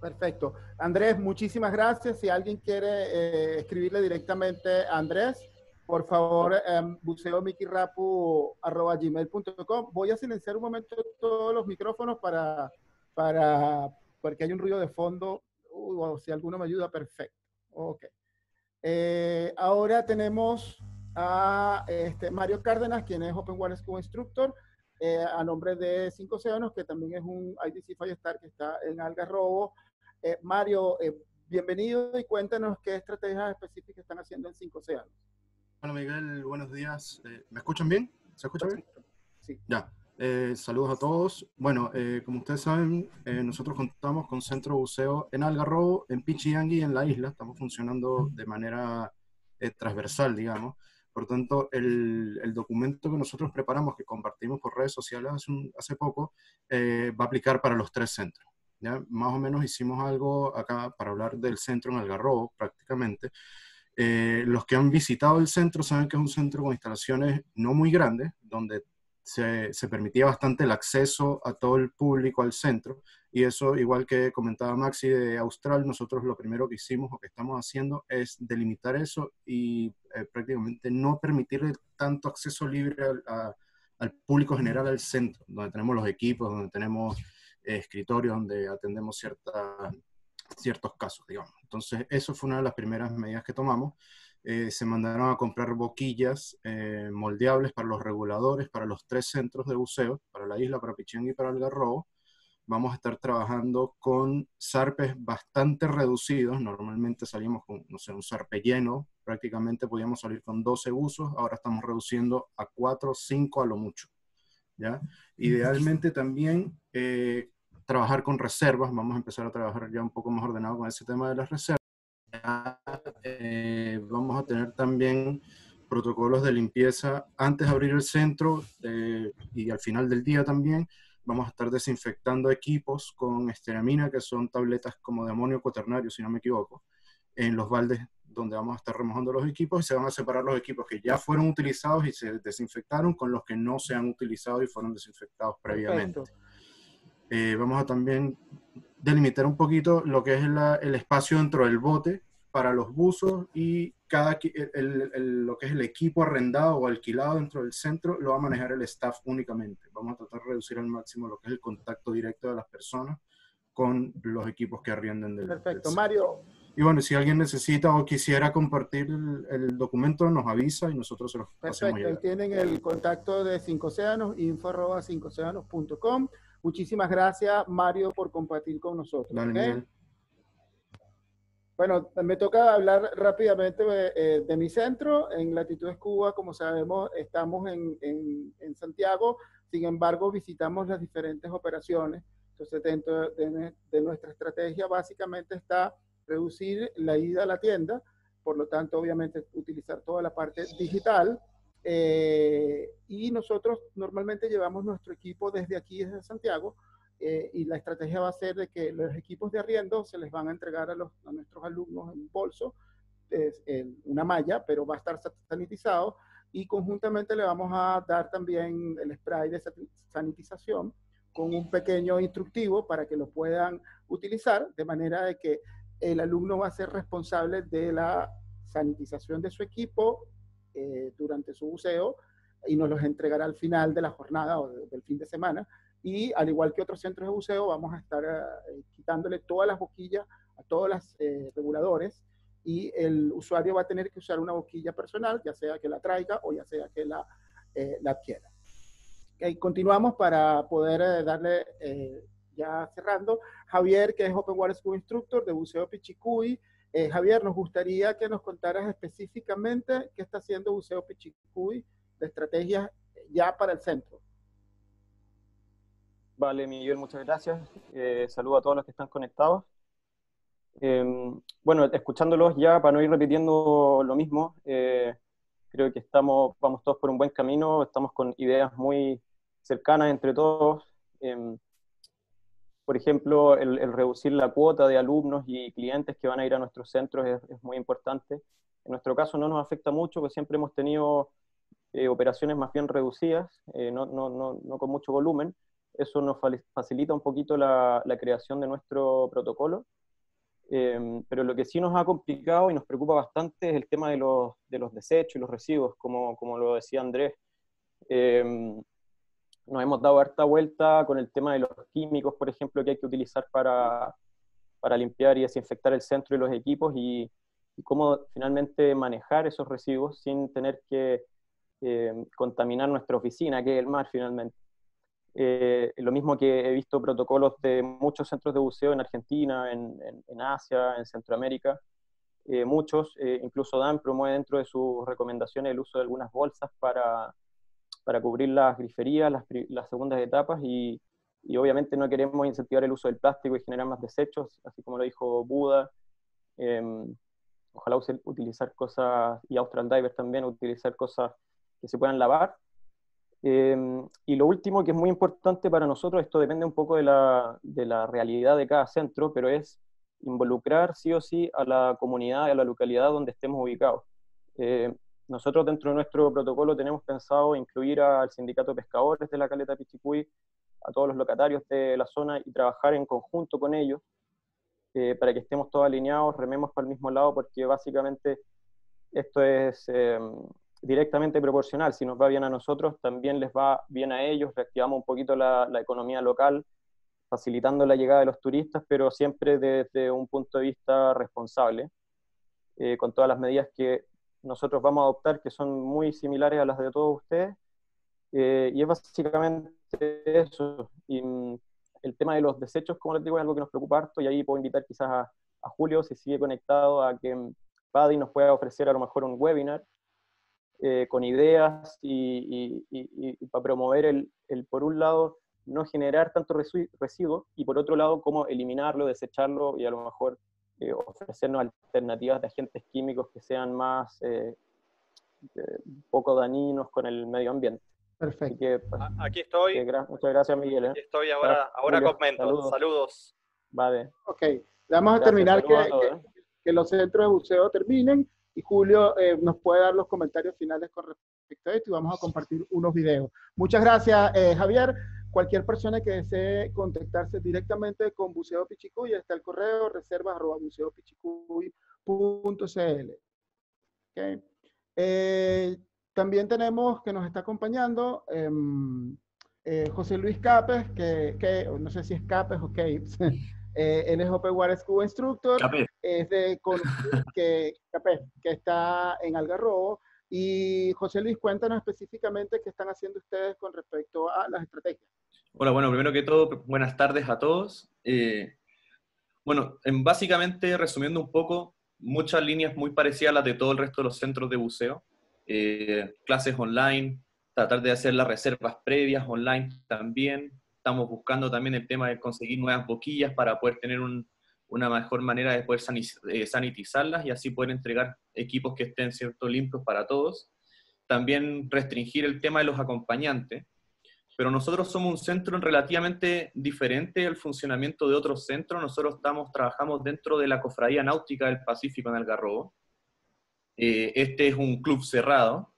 Perfecto. Andrés, muchísimas gracias. Si alguien quiere eh, escribirle directamente a Andrés, por favor, eh, buceomikirapu.gmail.com. Voy a silenciar un momento todos los micrófonos para, para, porque hay un ruido de fondo o si alguno me ayuda, perfecto. Ok. Eh, ahora tenemos a este, Mario Cárdenas, quien es Open One School Instructor, eh, a nombre de Cinco Océanos, que también es un IDC Firestar que está en Algarrobo. Eh, Mario, bienvenido y cuéntanos qué estrategias específicas están haciendo en Cinco Océanos. Hola Miguel, buenos días. ¿Me escuchan bien? ¿Se escucha bien? Sí. Ya. Eh, saludos a todos. Bueno, eh, como ustedes saben, eh, nosotros contamos con centro de buceo en Algarrobo, en Pichiyangui, en la isla. Estamos funcionando de manera transversal, digamos. Por tanto, el, el, documento que nosotros preparamos, que compartimos por redes sociales hace, hace poco, va a aplicar para los tres centros. ¿ya? Más o menos hicimos algo acá para hablar del centro en Algarrobo, prácticamente. los que han visitado el centro saben que es un centro con instalaciones no muy grandes, donde se, permitía bastante el acceso a todo el público al centro. Y eso, igual que comentaba Maxi de Austral, nosotros lo primero que hicimos o que estamos haciendo es delimitar eso y eh, prácticamente no permitirle tanto acceso libre al, público general al centro, donde tenemos los equipos, donde tenemos eh, escritorios, donde atendemos cierta, ciertos casos, digamos. Entonces, eso fue una de las primeras medidas que tomamos. Eh, se mandaron a comprar boquillas eh, moldeables para los reguladores, para los tres centros de buceo, para la isla, para Pichén y para Algarrobo. Vamos a estar trabajando con zarpes bastante reducidos. Normalmente salimos con, no sé, un zarpe lleno. Prácticamente podíamos salir con 12 buzos. Ahora estamos reduciendo a 4, 5 a lo mucho. ¿ya? Idealmente también eh, trabajar con reservas. Vamos a empezar a trabajar ya un poco más ordenado con ese tema de las reservas eh, vamos a tener también protocolos de limpieza antes de abrir el centro eh, y al final del día también. Vamos a estar desinfectando equipos con esteramina, que son tabletas como de amonio cuaternario, si no me equivoco, en los baldes donde vamos a estar remojando los equipos y se van a separar los equipos que ya fueron utilizados y se desinfectaron con los que no se han utilizado y fueron desinfectados previamente. Eh, vamos a también delimitar un poquito lo que es el espacio dentro del bote para los buzos y cada, el, lo que es el equipo arrendado o alquilado dentro del centro lo va a manejar el staff únicamente. Vamos a tratar de reducir al máximo lo que es el contacto directo de las personas con los equipos que arrienden del Perfecto. Mario. Y bueno, si alguien necesita o quisiera compartir el, documento, nos avisa y nosotros se los Perfecto. Ahí tienen el contacto de Cinco Océanos, info arroba Muchísimas gracias, Mario, por compartir con nosotros. Bueno, me toca hablar rápidamente eh, de, mi centro. En Latitudes Cuba, como sabemos, estamos en, en, Santiago. Sin embargo, visitamos las diferentes operaciones. Entonces, dentro de, de, nuestra estrategia, básicamente está reducir la ida a la tienda. Por lo tanto, obviamente, utilizar toda la parte digital. Eh, y nosotros normalmente llevamos nuestro equipo desde aquí, desde Santiago, eh, y la estrategia va a ser de que los equipos de arriendo se les van a entregar a, los, a nuestros alumnos en bolso, es, en una malla, pero va a estar sanitizado y conjuntamente le vamos a dar también el spray de sanitización con un pequeño instructivo para que lo puedan utilizar, de manera de que el alumno va a ser responsable de la sanitización de su equipo eh, durante su buceo y nos los entregará al final de la jornada o del fin de semana. Y al igual que otros centros de buceo, vamos a estar eh, quitándole todas las boquillas a todos los eh, reguladores y el usuario va a tener que usar una boquilla personal, ya sea que la traiga o ya sea que la, eh, la adquiera. Okay, continuamos para poder darle, ya cerrando, Javier, que es Open Water School Instructor de Buceo Pichicuy. Javier, nos gustaría que nos contaras específicamente qué está haciendo Buceo Pichicuy de estrategias ya para el centro. Vale, Miguel, muchas gracias. Eh, saludo a todos los que están conectados. Em, bueno, escuchándolos ya, para no ir repitiendo lo mismo, eh, creo que estamos, vamos todos por un buen camino, estamos con ideas muy cercanas entre todos. Em, por ejemplo, el, reducir la cuota de alumnos y clientes que van a ir a nuestros centros es, es muy importante. En nuestro caso no nos afecta mucho, porque siempre hemos tenido eh, operaciones más bien reducidas, eh, no, no, no, no, con mucho volumen. Eso nos facilita un poquito la, la creación de nuestro protocolo. Em, pero lo que sí nos ha complicado y nos preocupa bastante es el tema de los, de los desechos y los residuos, como, como lo decía Andrés. Nos hemos dado harta vuelta con el tema de los químicos, por ejemplo, que hay que utilizar para, para limpiar y desinfectar el centro y los equipos y, y cómo finalmente manejar esos residuos sin tener que eh, contaminar nuestra oficina, que es el mar finalmente. Eh, lo mismo que he visto protocolos de muchos centros de buceo en Argentina, en, en, Asia, en Centroamérica. Eh, muchos, incluso Dan promueve dentro de sus recomendaciones el uso de algunas bolsas para, para cubrir las griferías, las, las segundas etapas y, y, obviamente no queremos incentivar el uso del plástico y generar más desechos, así como lo dijo Buda. Em, ojalá utilizar cosas, y Austral Diver también, utilizar cosas que se puedan lavar. Em, y lo último que es muy importante para nosotros, esto depende un poco de la, de la, realidad de cada centro, pero es involucrar sí o sí a la comunidad, a la localidad donde estemos ubicados. Eh, nosotros dentro de nuestro protocolo tenemos pensado incluir al sindicato de pescadores de la caleta Pichicuy, a todos los locatarios de la zona y trabajar en conjunto con ellos eh, para que estemos todos alineados, rememos para el mismo lado, porque básicamente esto es em, directamente proporcional. Si nos va bien a nosotros, también les va bien a ellos, reactivamos un poquito la, economía local, facilitando la llegada de los turistas, pero siempre desde un punto de vista responsable, eh, con todas las medidas que nosotros vamos a adoptar, que son muy similares a las de todos ustedes. Eh, y es básicamente eso. Y mm, el tema de los desechos, como les digo, es algo que nos preocupa harto, y ahí puedo invitar quizás a, a Julio, si sigue conectado, a que mm, Paddy nos pueda ofrecer a lo mejor un webinar eh, con ideas y, para promover el, por un lado, no generar tanto residuos y por otro lado, cómo eliminarlo, desecharlo y a lo mejor eh, ofrecernos alternativas de agentes químicos que sean más eh, poco dañinos con el medio ambiente. Perfecto. Pues, aquí estoy. muchas gracias, Miguel. Aquí estoy ahora, ahora comento. Saludos. Vale. Ok, vamos a terminar que, que, los centros de buceo terminen y Julio eh, nos puede dar los comentarios finales con respecto a esto y vamos a compartir unos videos. Muchas gracias, eh, Javier. Cualquier persona que desee contactarse directamente con Buceo Pichicuy, está el correo reserva arroba buceopichicuy.cl. Okay. Eh, también tenemos que nos está acompañando em, José Luis Capes, que, que, no sé si es Capes o Capes, Eh, él es Open Water School Instructor, es de que, que está en Algarrobo. Y José Luis, cuéntanos específicamente qué están haciendo ustedes con respecto a las estrategias. Hola, bueno, primero que todo, buenas tardes a todos. Eh, bueno, en básicamente, resumiendo un poco, muchas líneas muy parecidas a las de todo el resto de los centros de buceo. Eh, clases online, tratar de hacer las reservas previas online también, Estamos buscando también el tema de conseguir nuevas boquillas para poder tener una mejor manera de poder eh, sanitizarlas y así poder entregar equipos que estén cierto limpios para todos. También restringir el tema de los acompañantes. Pero nosotros somos un centro relativamente diferente al funcionamiento de otros centros. Nosotros estamos, trabajamos dentro de la Cofradía Náutica del Pacífico en Algarrobo. Eh, este es un club cerrado,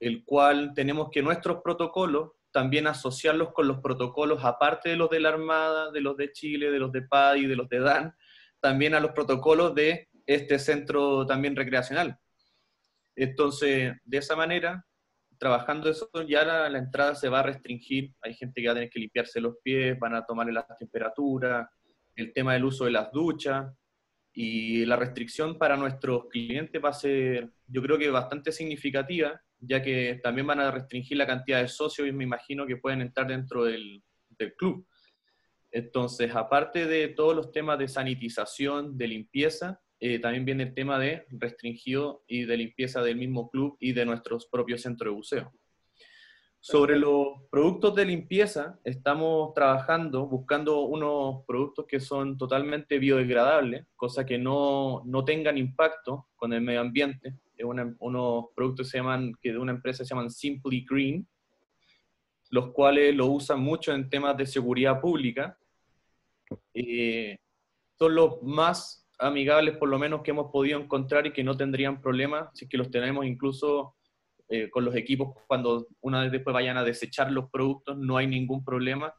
el cual tenemos que nuestros protocolos también asociarlos con los protocolos, aparte de los de la Armada, de los de Chile, de los de PADI, de los de DAN, también a los protocolos de este centro también recreacional. Entonces, de esa manera, trabajando eso, ya la, entrada se va a restringir. Hay gente que va a tener que limpiarse los pies, van a tomarle las temperaturas, el tema del uso de las duchas. Y la restricción para nuestros clientes va a ser, yo creo que bastante significativa, ya que también van a restringir la cantidad de socios y me imagino que pueden entrar dentro del club. Entonces, aparte de todos los temas de sanitización, de limpieza, eh, también viene el tema de restringido y de limpieza del mismo club y de nuestros propios centros de buceo. Sobre los productos de limpieza, estamos trabajando, buscando unos productos que son totalmente biodegradables, cosa que no, no tengan impacto con el medio ambiente. Es unos productos se llaman, que de una empresa se llaman Simply Green, los cuales lo usan mucho en temas de seguridad pública. Eh, son los más amigables, por lo menos, que hemos podido encontrar y que no tendrían problemas, si es que los tenemos incluso eh, con los equipos, cuando una vez después vayan a desechar los productos, no hay ningún problema.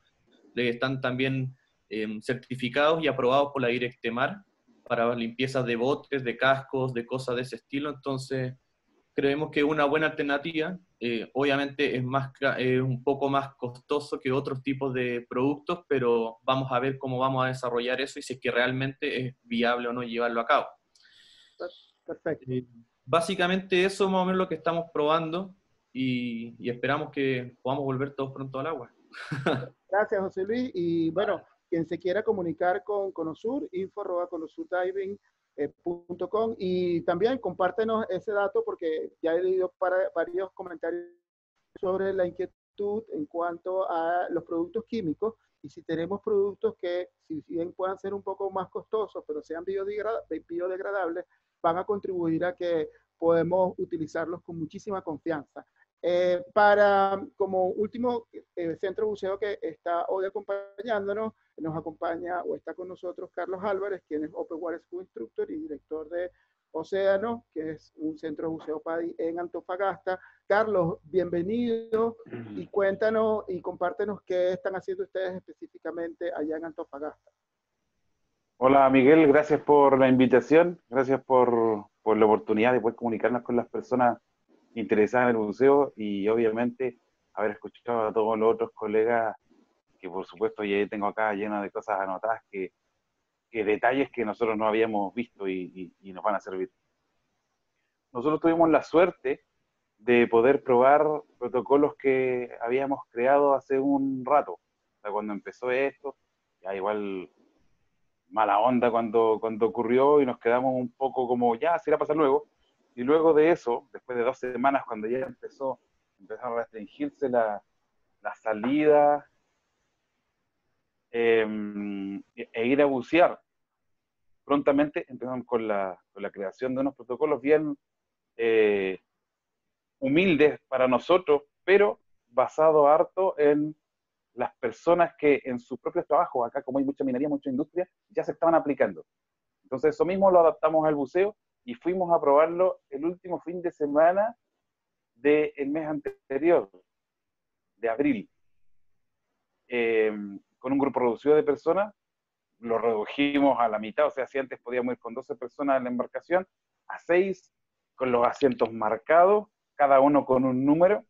Están también em, certificados y aprobados por la Directemar para limpiezas de botes, de cascos, de cosas de ese estilo. Entonces, creemos que es una buena alternativa. Eh, obviamente es, más, es un poco más costoso que otros tipos de productos, pero vamos a ver cómo vamos a desarrollar eso y si es que realmente es viable o no llevarlo a cabo. Perfecto. Eh, básicamente eso es más o menos lo que estamos probando y, y esperamos que podamos volver todos pronto al agua. Gracias, José Luis. Y bueno, quien se quiera comunicar con Conosur, info arroba .com, y también compártenos ese dato porque ya he leído para, varios comentarios sobre la inquietud en cuanto a los productos químicos y si tenemos productos que si bien puedan ser un poco más costosos pero sean biodegradables van a contribuir a que podemos utilizarlos con muchísima confianza. Eh, para, como último eh, centro buceo que está hoy acompañándonos, nos acompaña o está con nosotros Carlos Álvarez, quien es Open Water School Instructor y director de Océano, que es un centro de buceo PADI en Antofagasta. Carlos, bienvenido y cuéntanos y compártenos qué están haciendo ustedes específicamente allá en Antofagasta. Hola Miguel, gracias por la invitación, gracias por, por la oportunidad de poder comunicarnos con las personas interesadas en el buceo y obviamente haber escuchado a todos los otros colegas que por supuesto ya tengo acá lleno de cosas anotadas que, que detalles que nosotros no habíamos visto y, y, nos van a servir. Nosotros tuvimos la suerte de poder probar protocolos que habíamos creado hace un rato. O sea, cuando empezó esto, ya igual mala onda cuando, cuando ocurrió y nos quedamos un poco como, ya, se irá a pasar luego. Y luego de eso, después de dos semanas, cuando ya empezó, empezó a restringirse la, la salida Em, e ir a bucear. Prontamente empezamos con la, con la creación de unos protocolos bien eh, humildes para nosotros, pero basado harto en las personas que en sus propios trabajos, acá como hay mucha minería, mucha industria, ya se estaban aplicando. Entonces eso mismo lo adaptamos al buceo y fuimos a probarlo el último fin de semana del mes anterior, de abril. Eh, con un grupo reducido de personas, lo redujimos a la mitad, o sea, si antes podíamos ir con 12 personas en la embarcación, a 6, con los asientos marcados, cada uno con un número.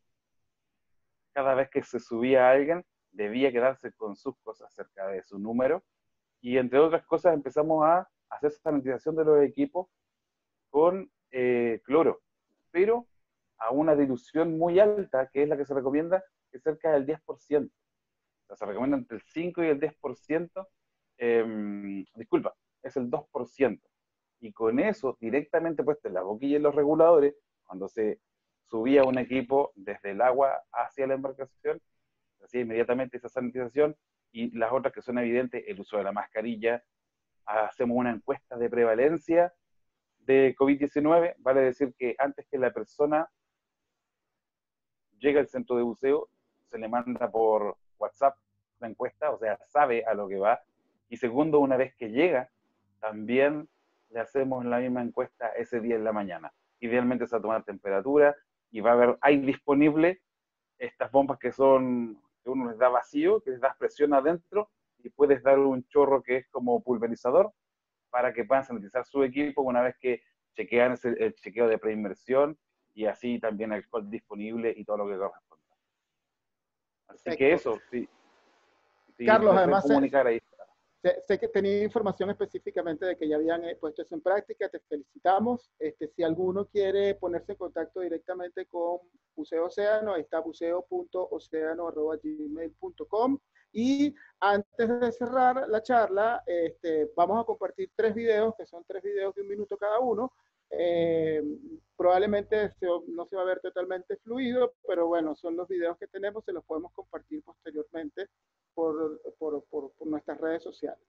Cada vez que se subía alguien, debía quedarse con sus cosas cerca de su número. Y entre otras cosas empezamos a hacer sanitización de los equipos con eh, cloro, pero a una dilución muy alta, que es la que se recomienda, que es cerca del 10% se recomienda entre el 5 y el 10%, em, disculpa, es el 2%. Y con eso, directamente puesto en la boquilla de los reguladores, cuando se subía un equipo desde el agua hacia la embarcación, hacía inmediatamente esa sanitización y las otras que son evidentes, el uso de la mascarilla, hacemos una encuesta de prevalencia de COVID-19, vale decir que antes que la persona llegue al centro de buceo, se le manda por WhatsApp la encuesta, o sea, sabe a lo que va. Y segundo, una vez que llega, también le hacemos la misma encuesta ese día en la mañana. Idealmente es a tomar temperatura y va a haber, hay disponible estas bombas que son, que uno les da vacío, que les das presión adentro y puedes dar un chorro que es como pulverizador para que puedan sanitizar su equipo una vez que chequean el chequeo de preinmersión y así también alcohol disponible y todo lo que corresponda. Así que eso, sí. Carlos, además, sé, que tenía información específicamente de que ya habían eh, puesto eso en práctica, te felicitamos. Este, si alguno quiere ponerse en contacto directamente con Buceo Océano, está buceo.oceano.gmail.com. Y antes de cerrar la charla, este, vamos a compartir tres videos, que son tres videos de un minuto cada uno. Eh, probablemente no se va a ver totalmente fluido, pero bueno, son los videos que tenemos, se los podemos compartir posteriormente por, por, por, nuestras redes sociales.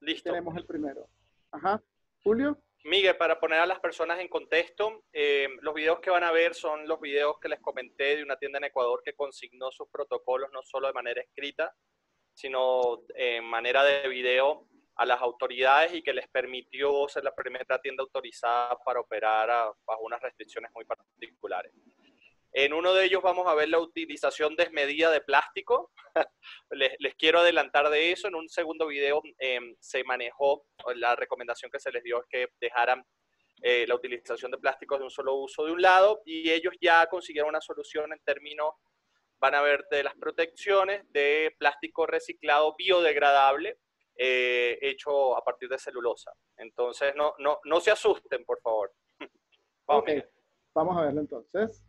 Listo. Tenemos el primero. Ajá. Julio. Miguel, para poner a las personas en contexto, eh, los videos que van a ver son los videos que les comenté de una tienda en Ecuador que consignó sus protocolos no solo de manera escrita, sino en manera de video a las autoridades y que les permitió ser la primera tienda autorizada para operar bajo unas restricciones muy particulares. En uno de ellos vamos a ver la utilización desmedida de plástico. les, quiero adelantar de eso. En un segundo video em, se manejó, la recomendación que se les dio es que dejaran eh, la utilización de plásticos de un solo uso de un lado y ellos ya consiguieron una solución en términos, van a ver, de las protecciones de plástico reciclado biodegradable eh, hecho a partir de celulosa. Entonces, no, no, no se asusten, por favor. Vamos, Vamos a verlo entonces.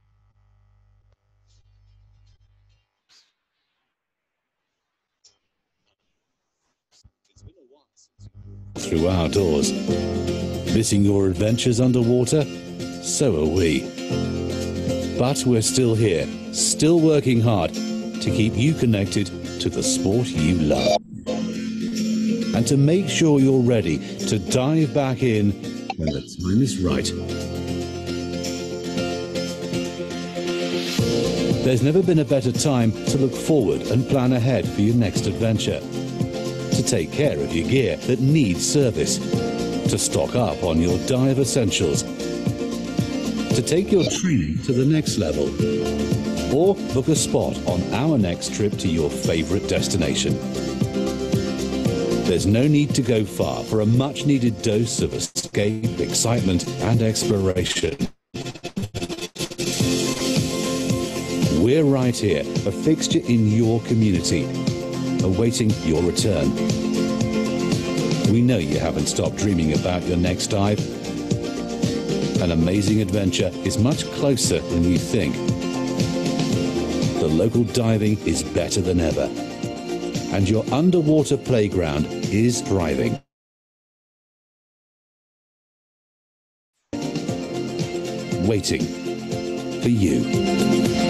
Through our doors. Missing your adventures underwater? So are we. But we're still here, still working hard to keep you connected to the sport you love. And to make sure you're ready to dive back in when the time is right. There's never been a better time to look forward and plan ahead for your next adventure to take care of your gear that needs service, to stock up on your dive essentials, to take your training to the next level, or book a spot on our next trip to your favorite destination. There's no need to go far for a much needed dose of escape, excitement, and exploration. We're right here, a fixture in your community awaiting your return. We know you haven't stopped dreaming about your next dive. An amazing adventure is much closer than you think. The local diving is better than ever. And your underwater playground is thriving. Waiting for you.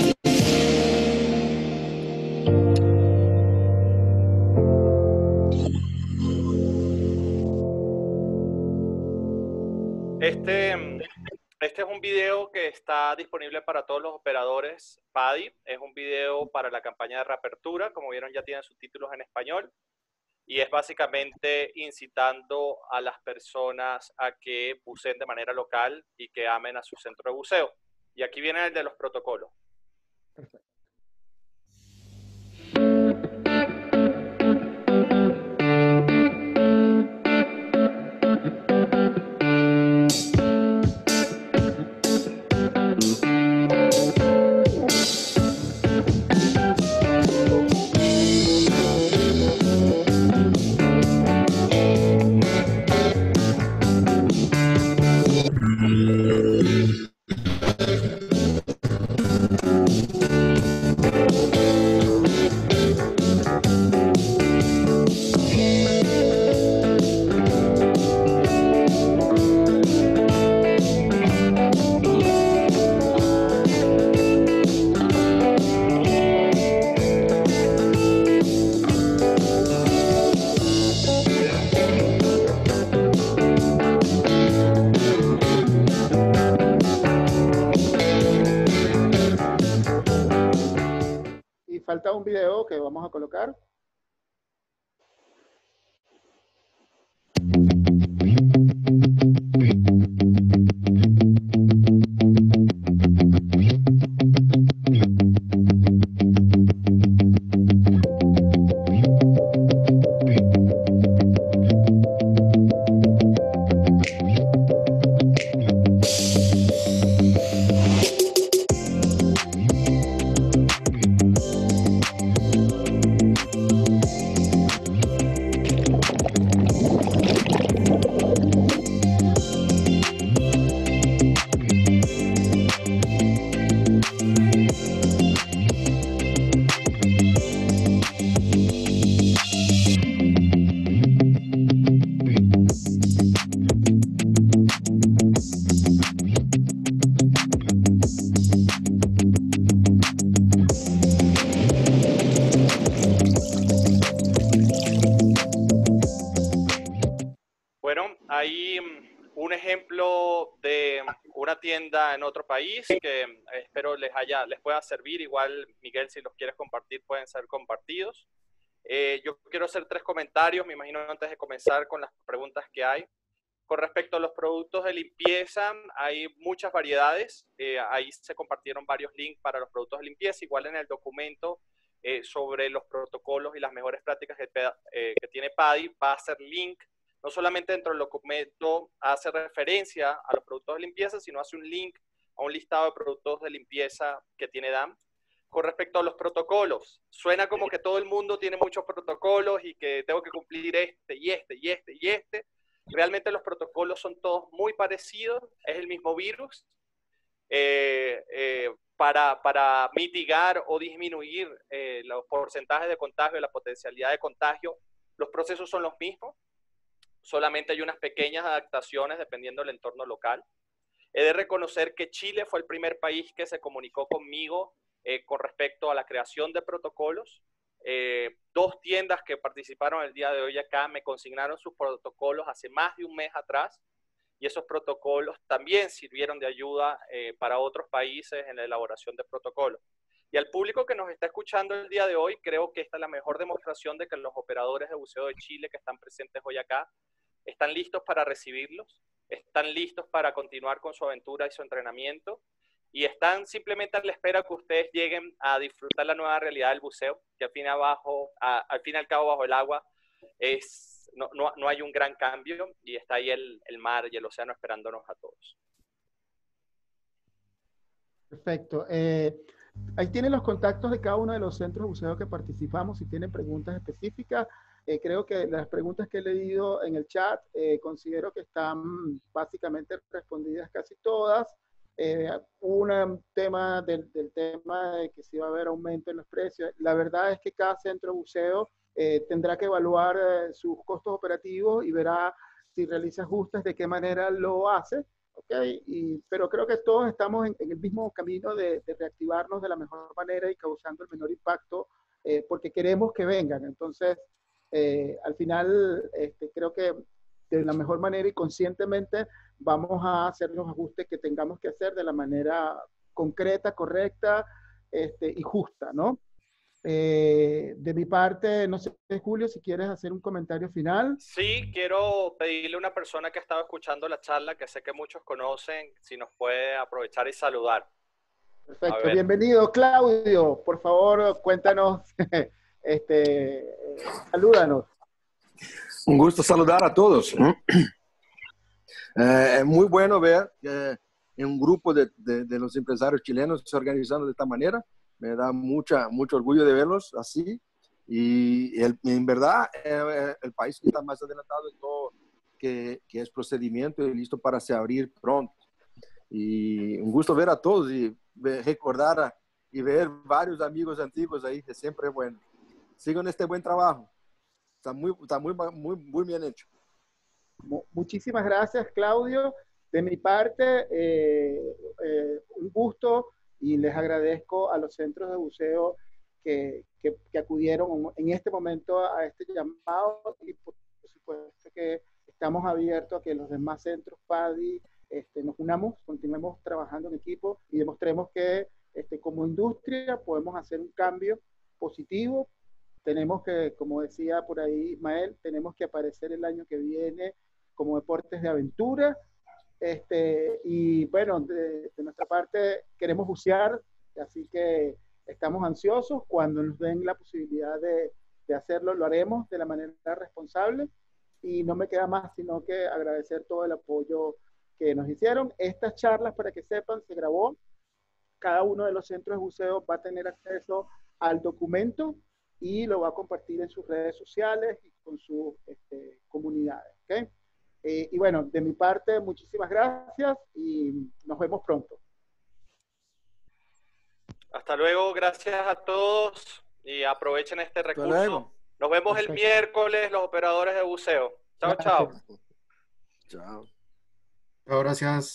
Video que está disponible para todos los operadores PADI. Es un video para la campaña de reapertura. Como vieron, ya tiene subtítulos en español. Y es básicamente incitando a las personas a que buceen de manera local y que amen a su centro de buceo. Y aquí viene el de los protocolos. Servir. Igual, Miguel, si los quieres compartir, pueden ser compartidos. Eh, yo quiero hacer tres comentarios, me imagino antes de comenzar con las preguntas que hay. Con respecto a los productos de limpieza, hay muchas variedades. Eh, ahí se compartieron varios links para los productos de limpieza. Igual en el documento eh, sobre los protocolos y las mejores prácticas que, que tiene PADI va a ser link. No solamente dentro del documento hace referencia a los productos de limpieza, sino hace un link a un listado de productos de limpieza que tiene DAM con respecto a los protocolos. Suena como que todo el mundo tiene muchos protocolos y que tengo que cumplir este y este y este y este. Realmente los protocolos son todos muy parecidos, es el mismo virus. Eh, eh, para, para, mitigar o disminuir eh, los porcentajes de contagio, la potencialidad de contagio, los procesos son los mismos, solamente hay unas pequeñas adaptaciones dependiendo del entorno local. He de reconocer que Chile fue el primer país que se comunicó conmigo eh, con respecto a la creación de protocolos. Eh, dos tiendas que participaron el día de hoy acá me consignaron sus protocolos hace más de un mes atrás y esos protocolos también sirvieron de ayuda eh, para otros países en la elaboración de protocolos. Y al público que nos está escuchando el día de hoy, creo que esta es la mejor demostración de que los operadores de buceo de Chile que están presentes hoy acá están listos para recibirlos, están listos para continuar con su aventura y su entrenamiento y están simplemente a la espera que ustedes lleguen a disfrutar la nueva realidad del buceo, que al fin, abajo, al fin y al cabo bajo el agua es, no, no, no hay un gran cambio y está ahí el, el, mar y el océano esperándonos a todos. Perfecto. Eh, ahí tienen los contactos de cada uno de los centros de buceo que participamos. Si tienen preguntas específicas, eh, creo que las preguntas que he leído en el chat, eh, considero que están básicamente respondidas casi todas. Eh, un tema del, tema de que si va a haber aumento en los precios. La verdad es que cada centro de buceo eh, tendrá que evaluar eh, sus costos operativos y verá si realiza ajustes, de qué manera lo hace. ¿okay? Y, pero creo que todos estamos en, el mismo camino de, reactivarnos de la mejor manera y causando el menor impacto porque queremos que vengan. Entonces, al final, este, creo que de la mejor manera y conscientemente vamos a hacer los ajustes que tengamos que hacer de la manera concreta, correcta este, y justa, ¿no? Eh, de mi parte, no sé, Julio, si quieres hacer un comentario final. Sí, quiero pedirle a una persona que estaba escuchando la charla, que sé que muchos conocen, si nos puede aprovechar y saludar. Perfecto, bienvenido Claudio, por favor cuéntanos, este, salúdanos. Un gusto saludar a todos. Eh, es muy bueno ver que un grupo de, de, los empresarios chilenos se organizando de esta manera. Me da mucha, mucho orgullo de verlos así. Y el, en verdad, eh, el país está más adelantado en todo que, que, es procedimiento y listo para se abrir pronto. Y un gusto ver a todos y recordar y ver varios amigos antiguos ahí, que siempre es bueno. Sigan este buen trabajo. Está muy, está muy, muy, muy bien hecho. Muchísimas gracias, Claudio. De mi parte, eh, eh, un gusto y les agradezco a los centros de buceo que, que, acudieron en este momento a este llamado y por supuesto que estamos abiertos a que los demás centros PADI este, nos unamos, continuemos trabajando en equipo y demostremos que este, como industria podemos hacer un cambio positivo. Tenemos que, como decía por ahí Ismael, tenemos que aparecer el año que viene como deportes de aventura. Este, y bueno, de, nuestra parte queremos bucear, así que estamos ansiosos. Cuando nos den la posibilidad de, de hacerlo, lo haremos de la manera responsable. Y no me queda más sino que agradecer todo el apoyo que nos hicieron. Estas charlas, para que sepan, se grabó. Cada uno de los centros de buceo va a tener acceso al documento y lo va a compartir en sus redes sociales y con sus este, comunidades. ¿okay? Eh, y bueno, de mi parte, muchísimas gracias y nos vemos pronto. Hasta luego, gracias a todos y aprovechen este recurso. Nos vemos el miércoles, los operadores de buceo. Chao, chao. Chao. Chao, gracias.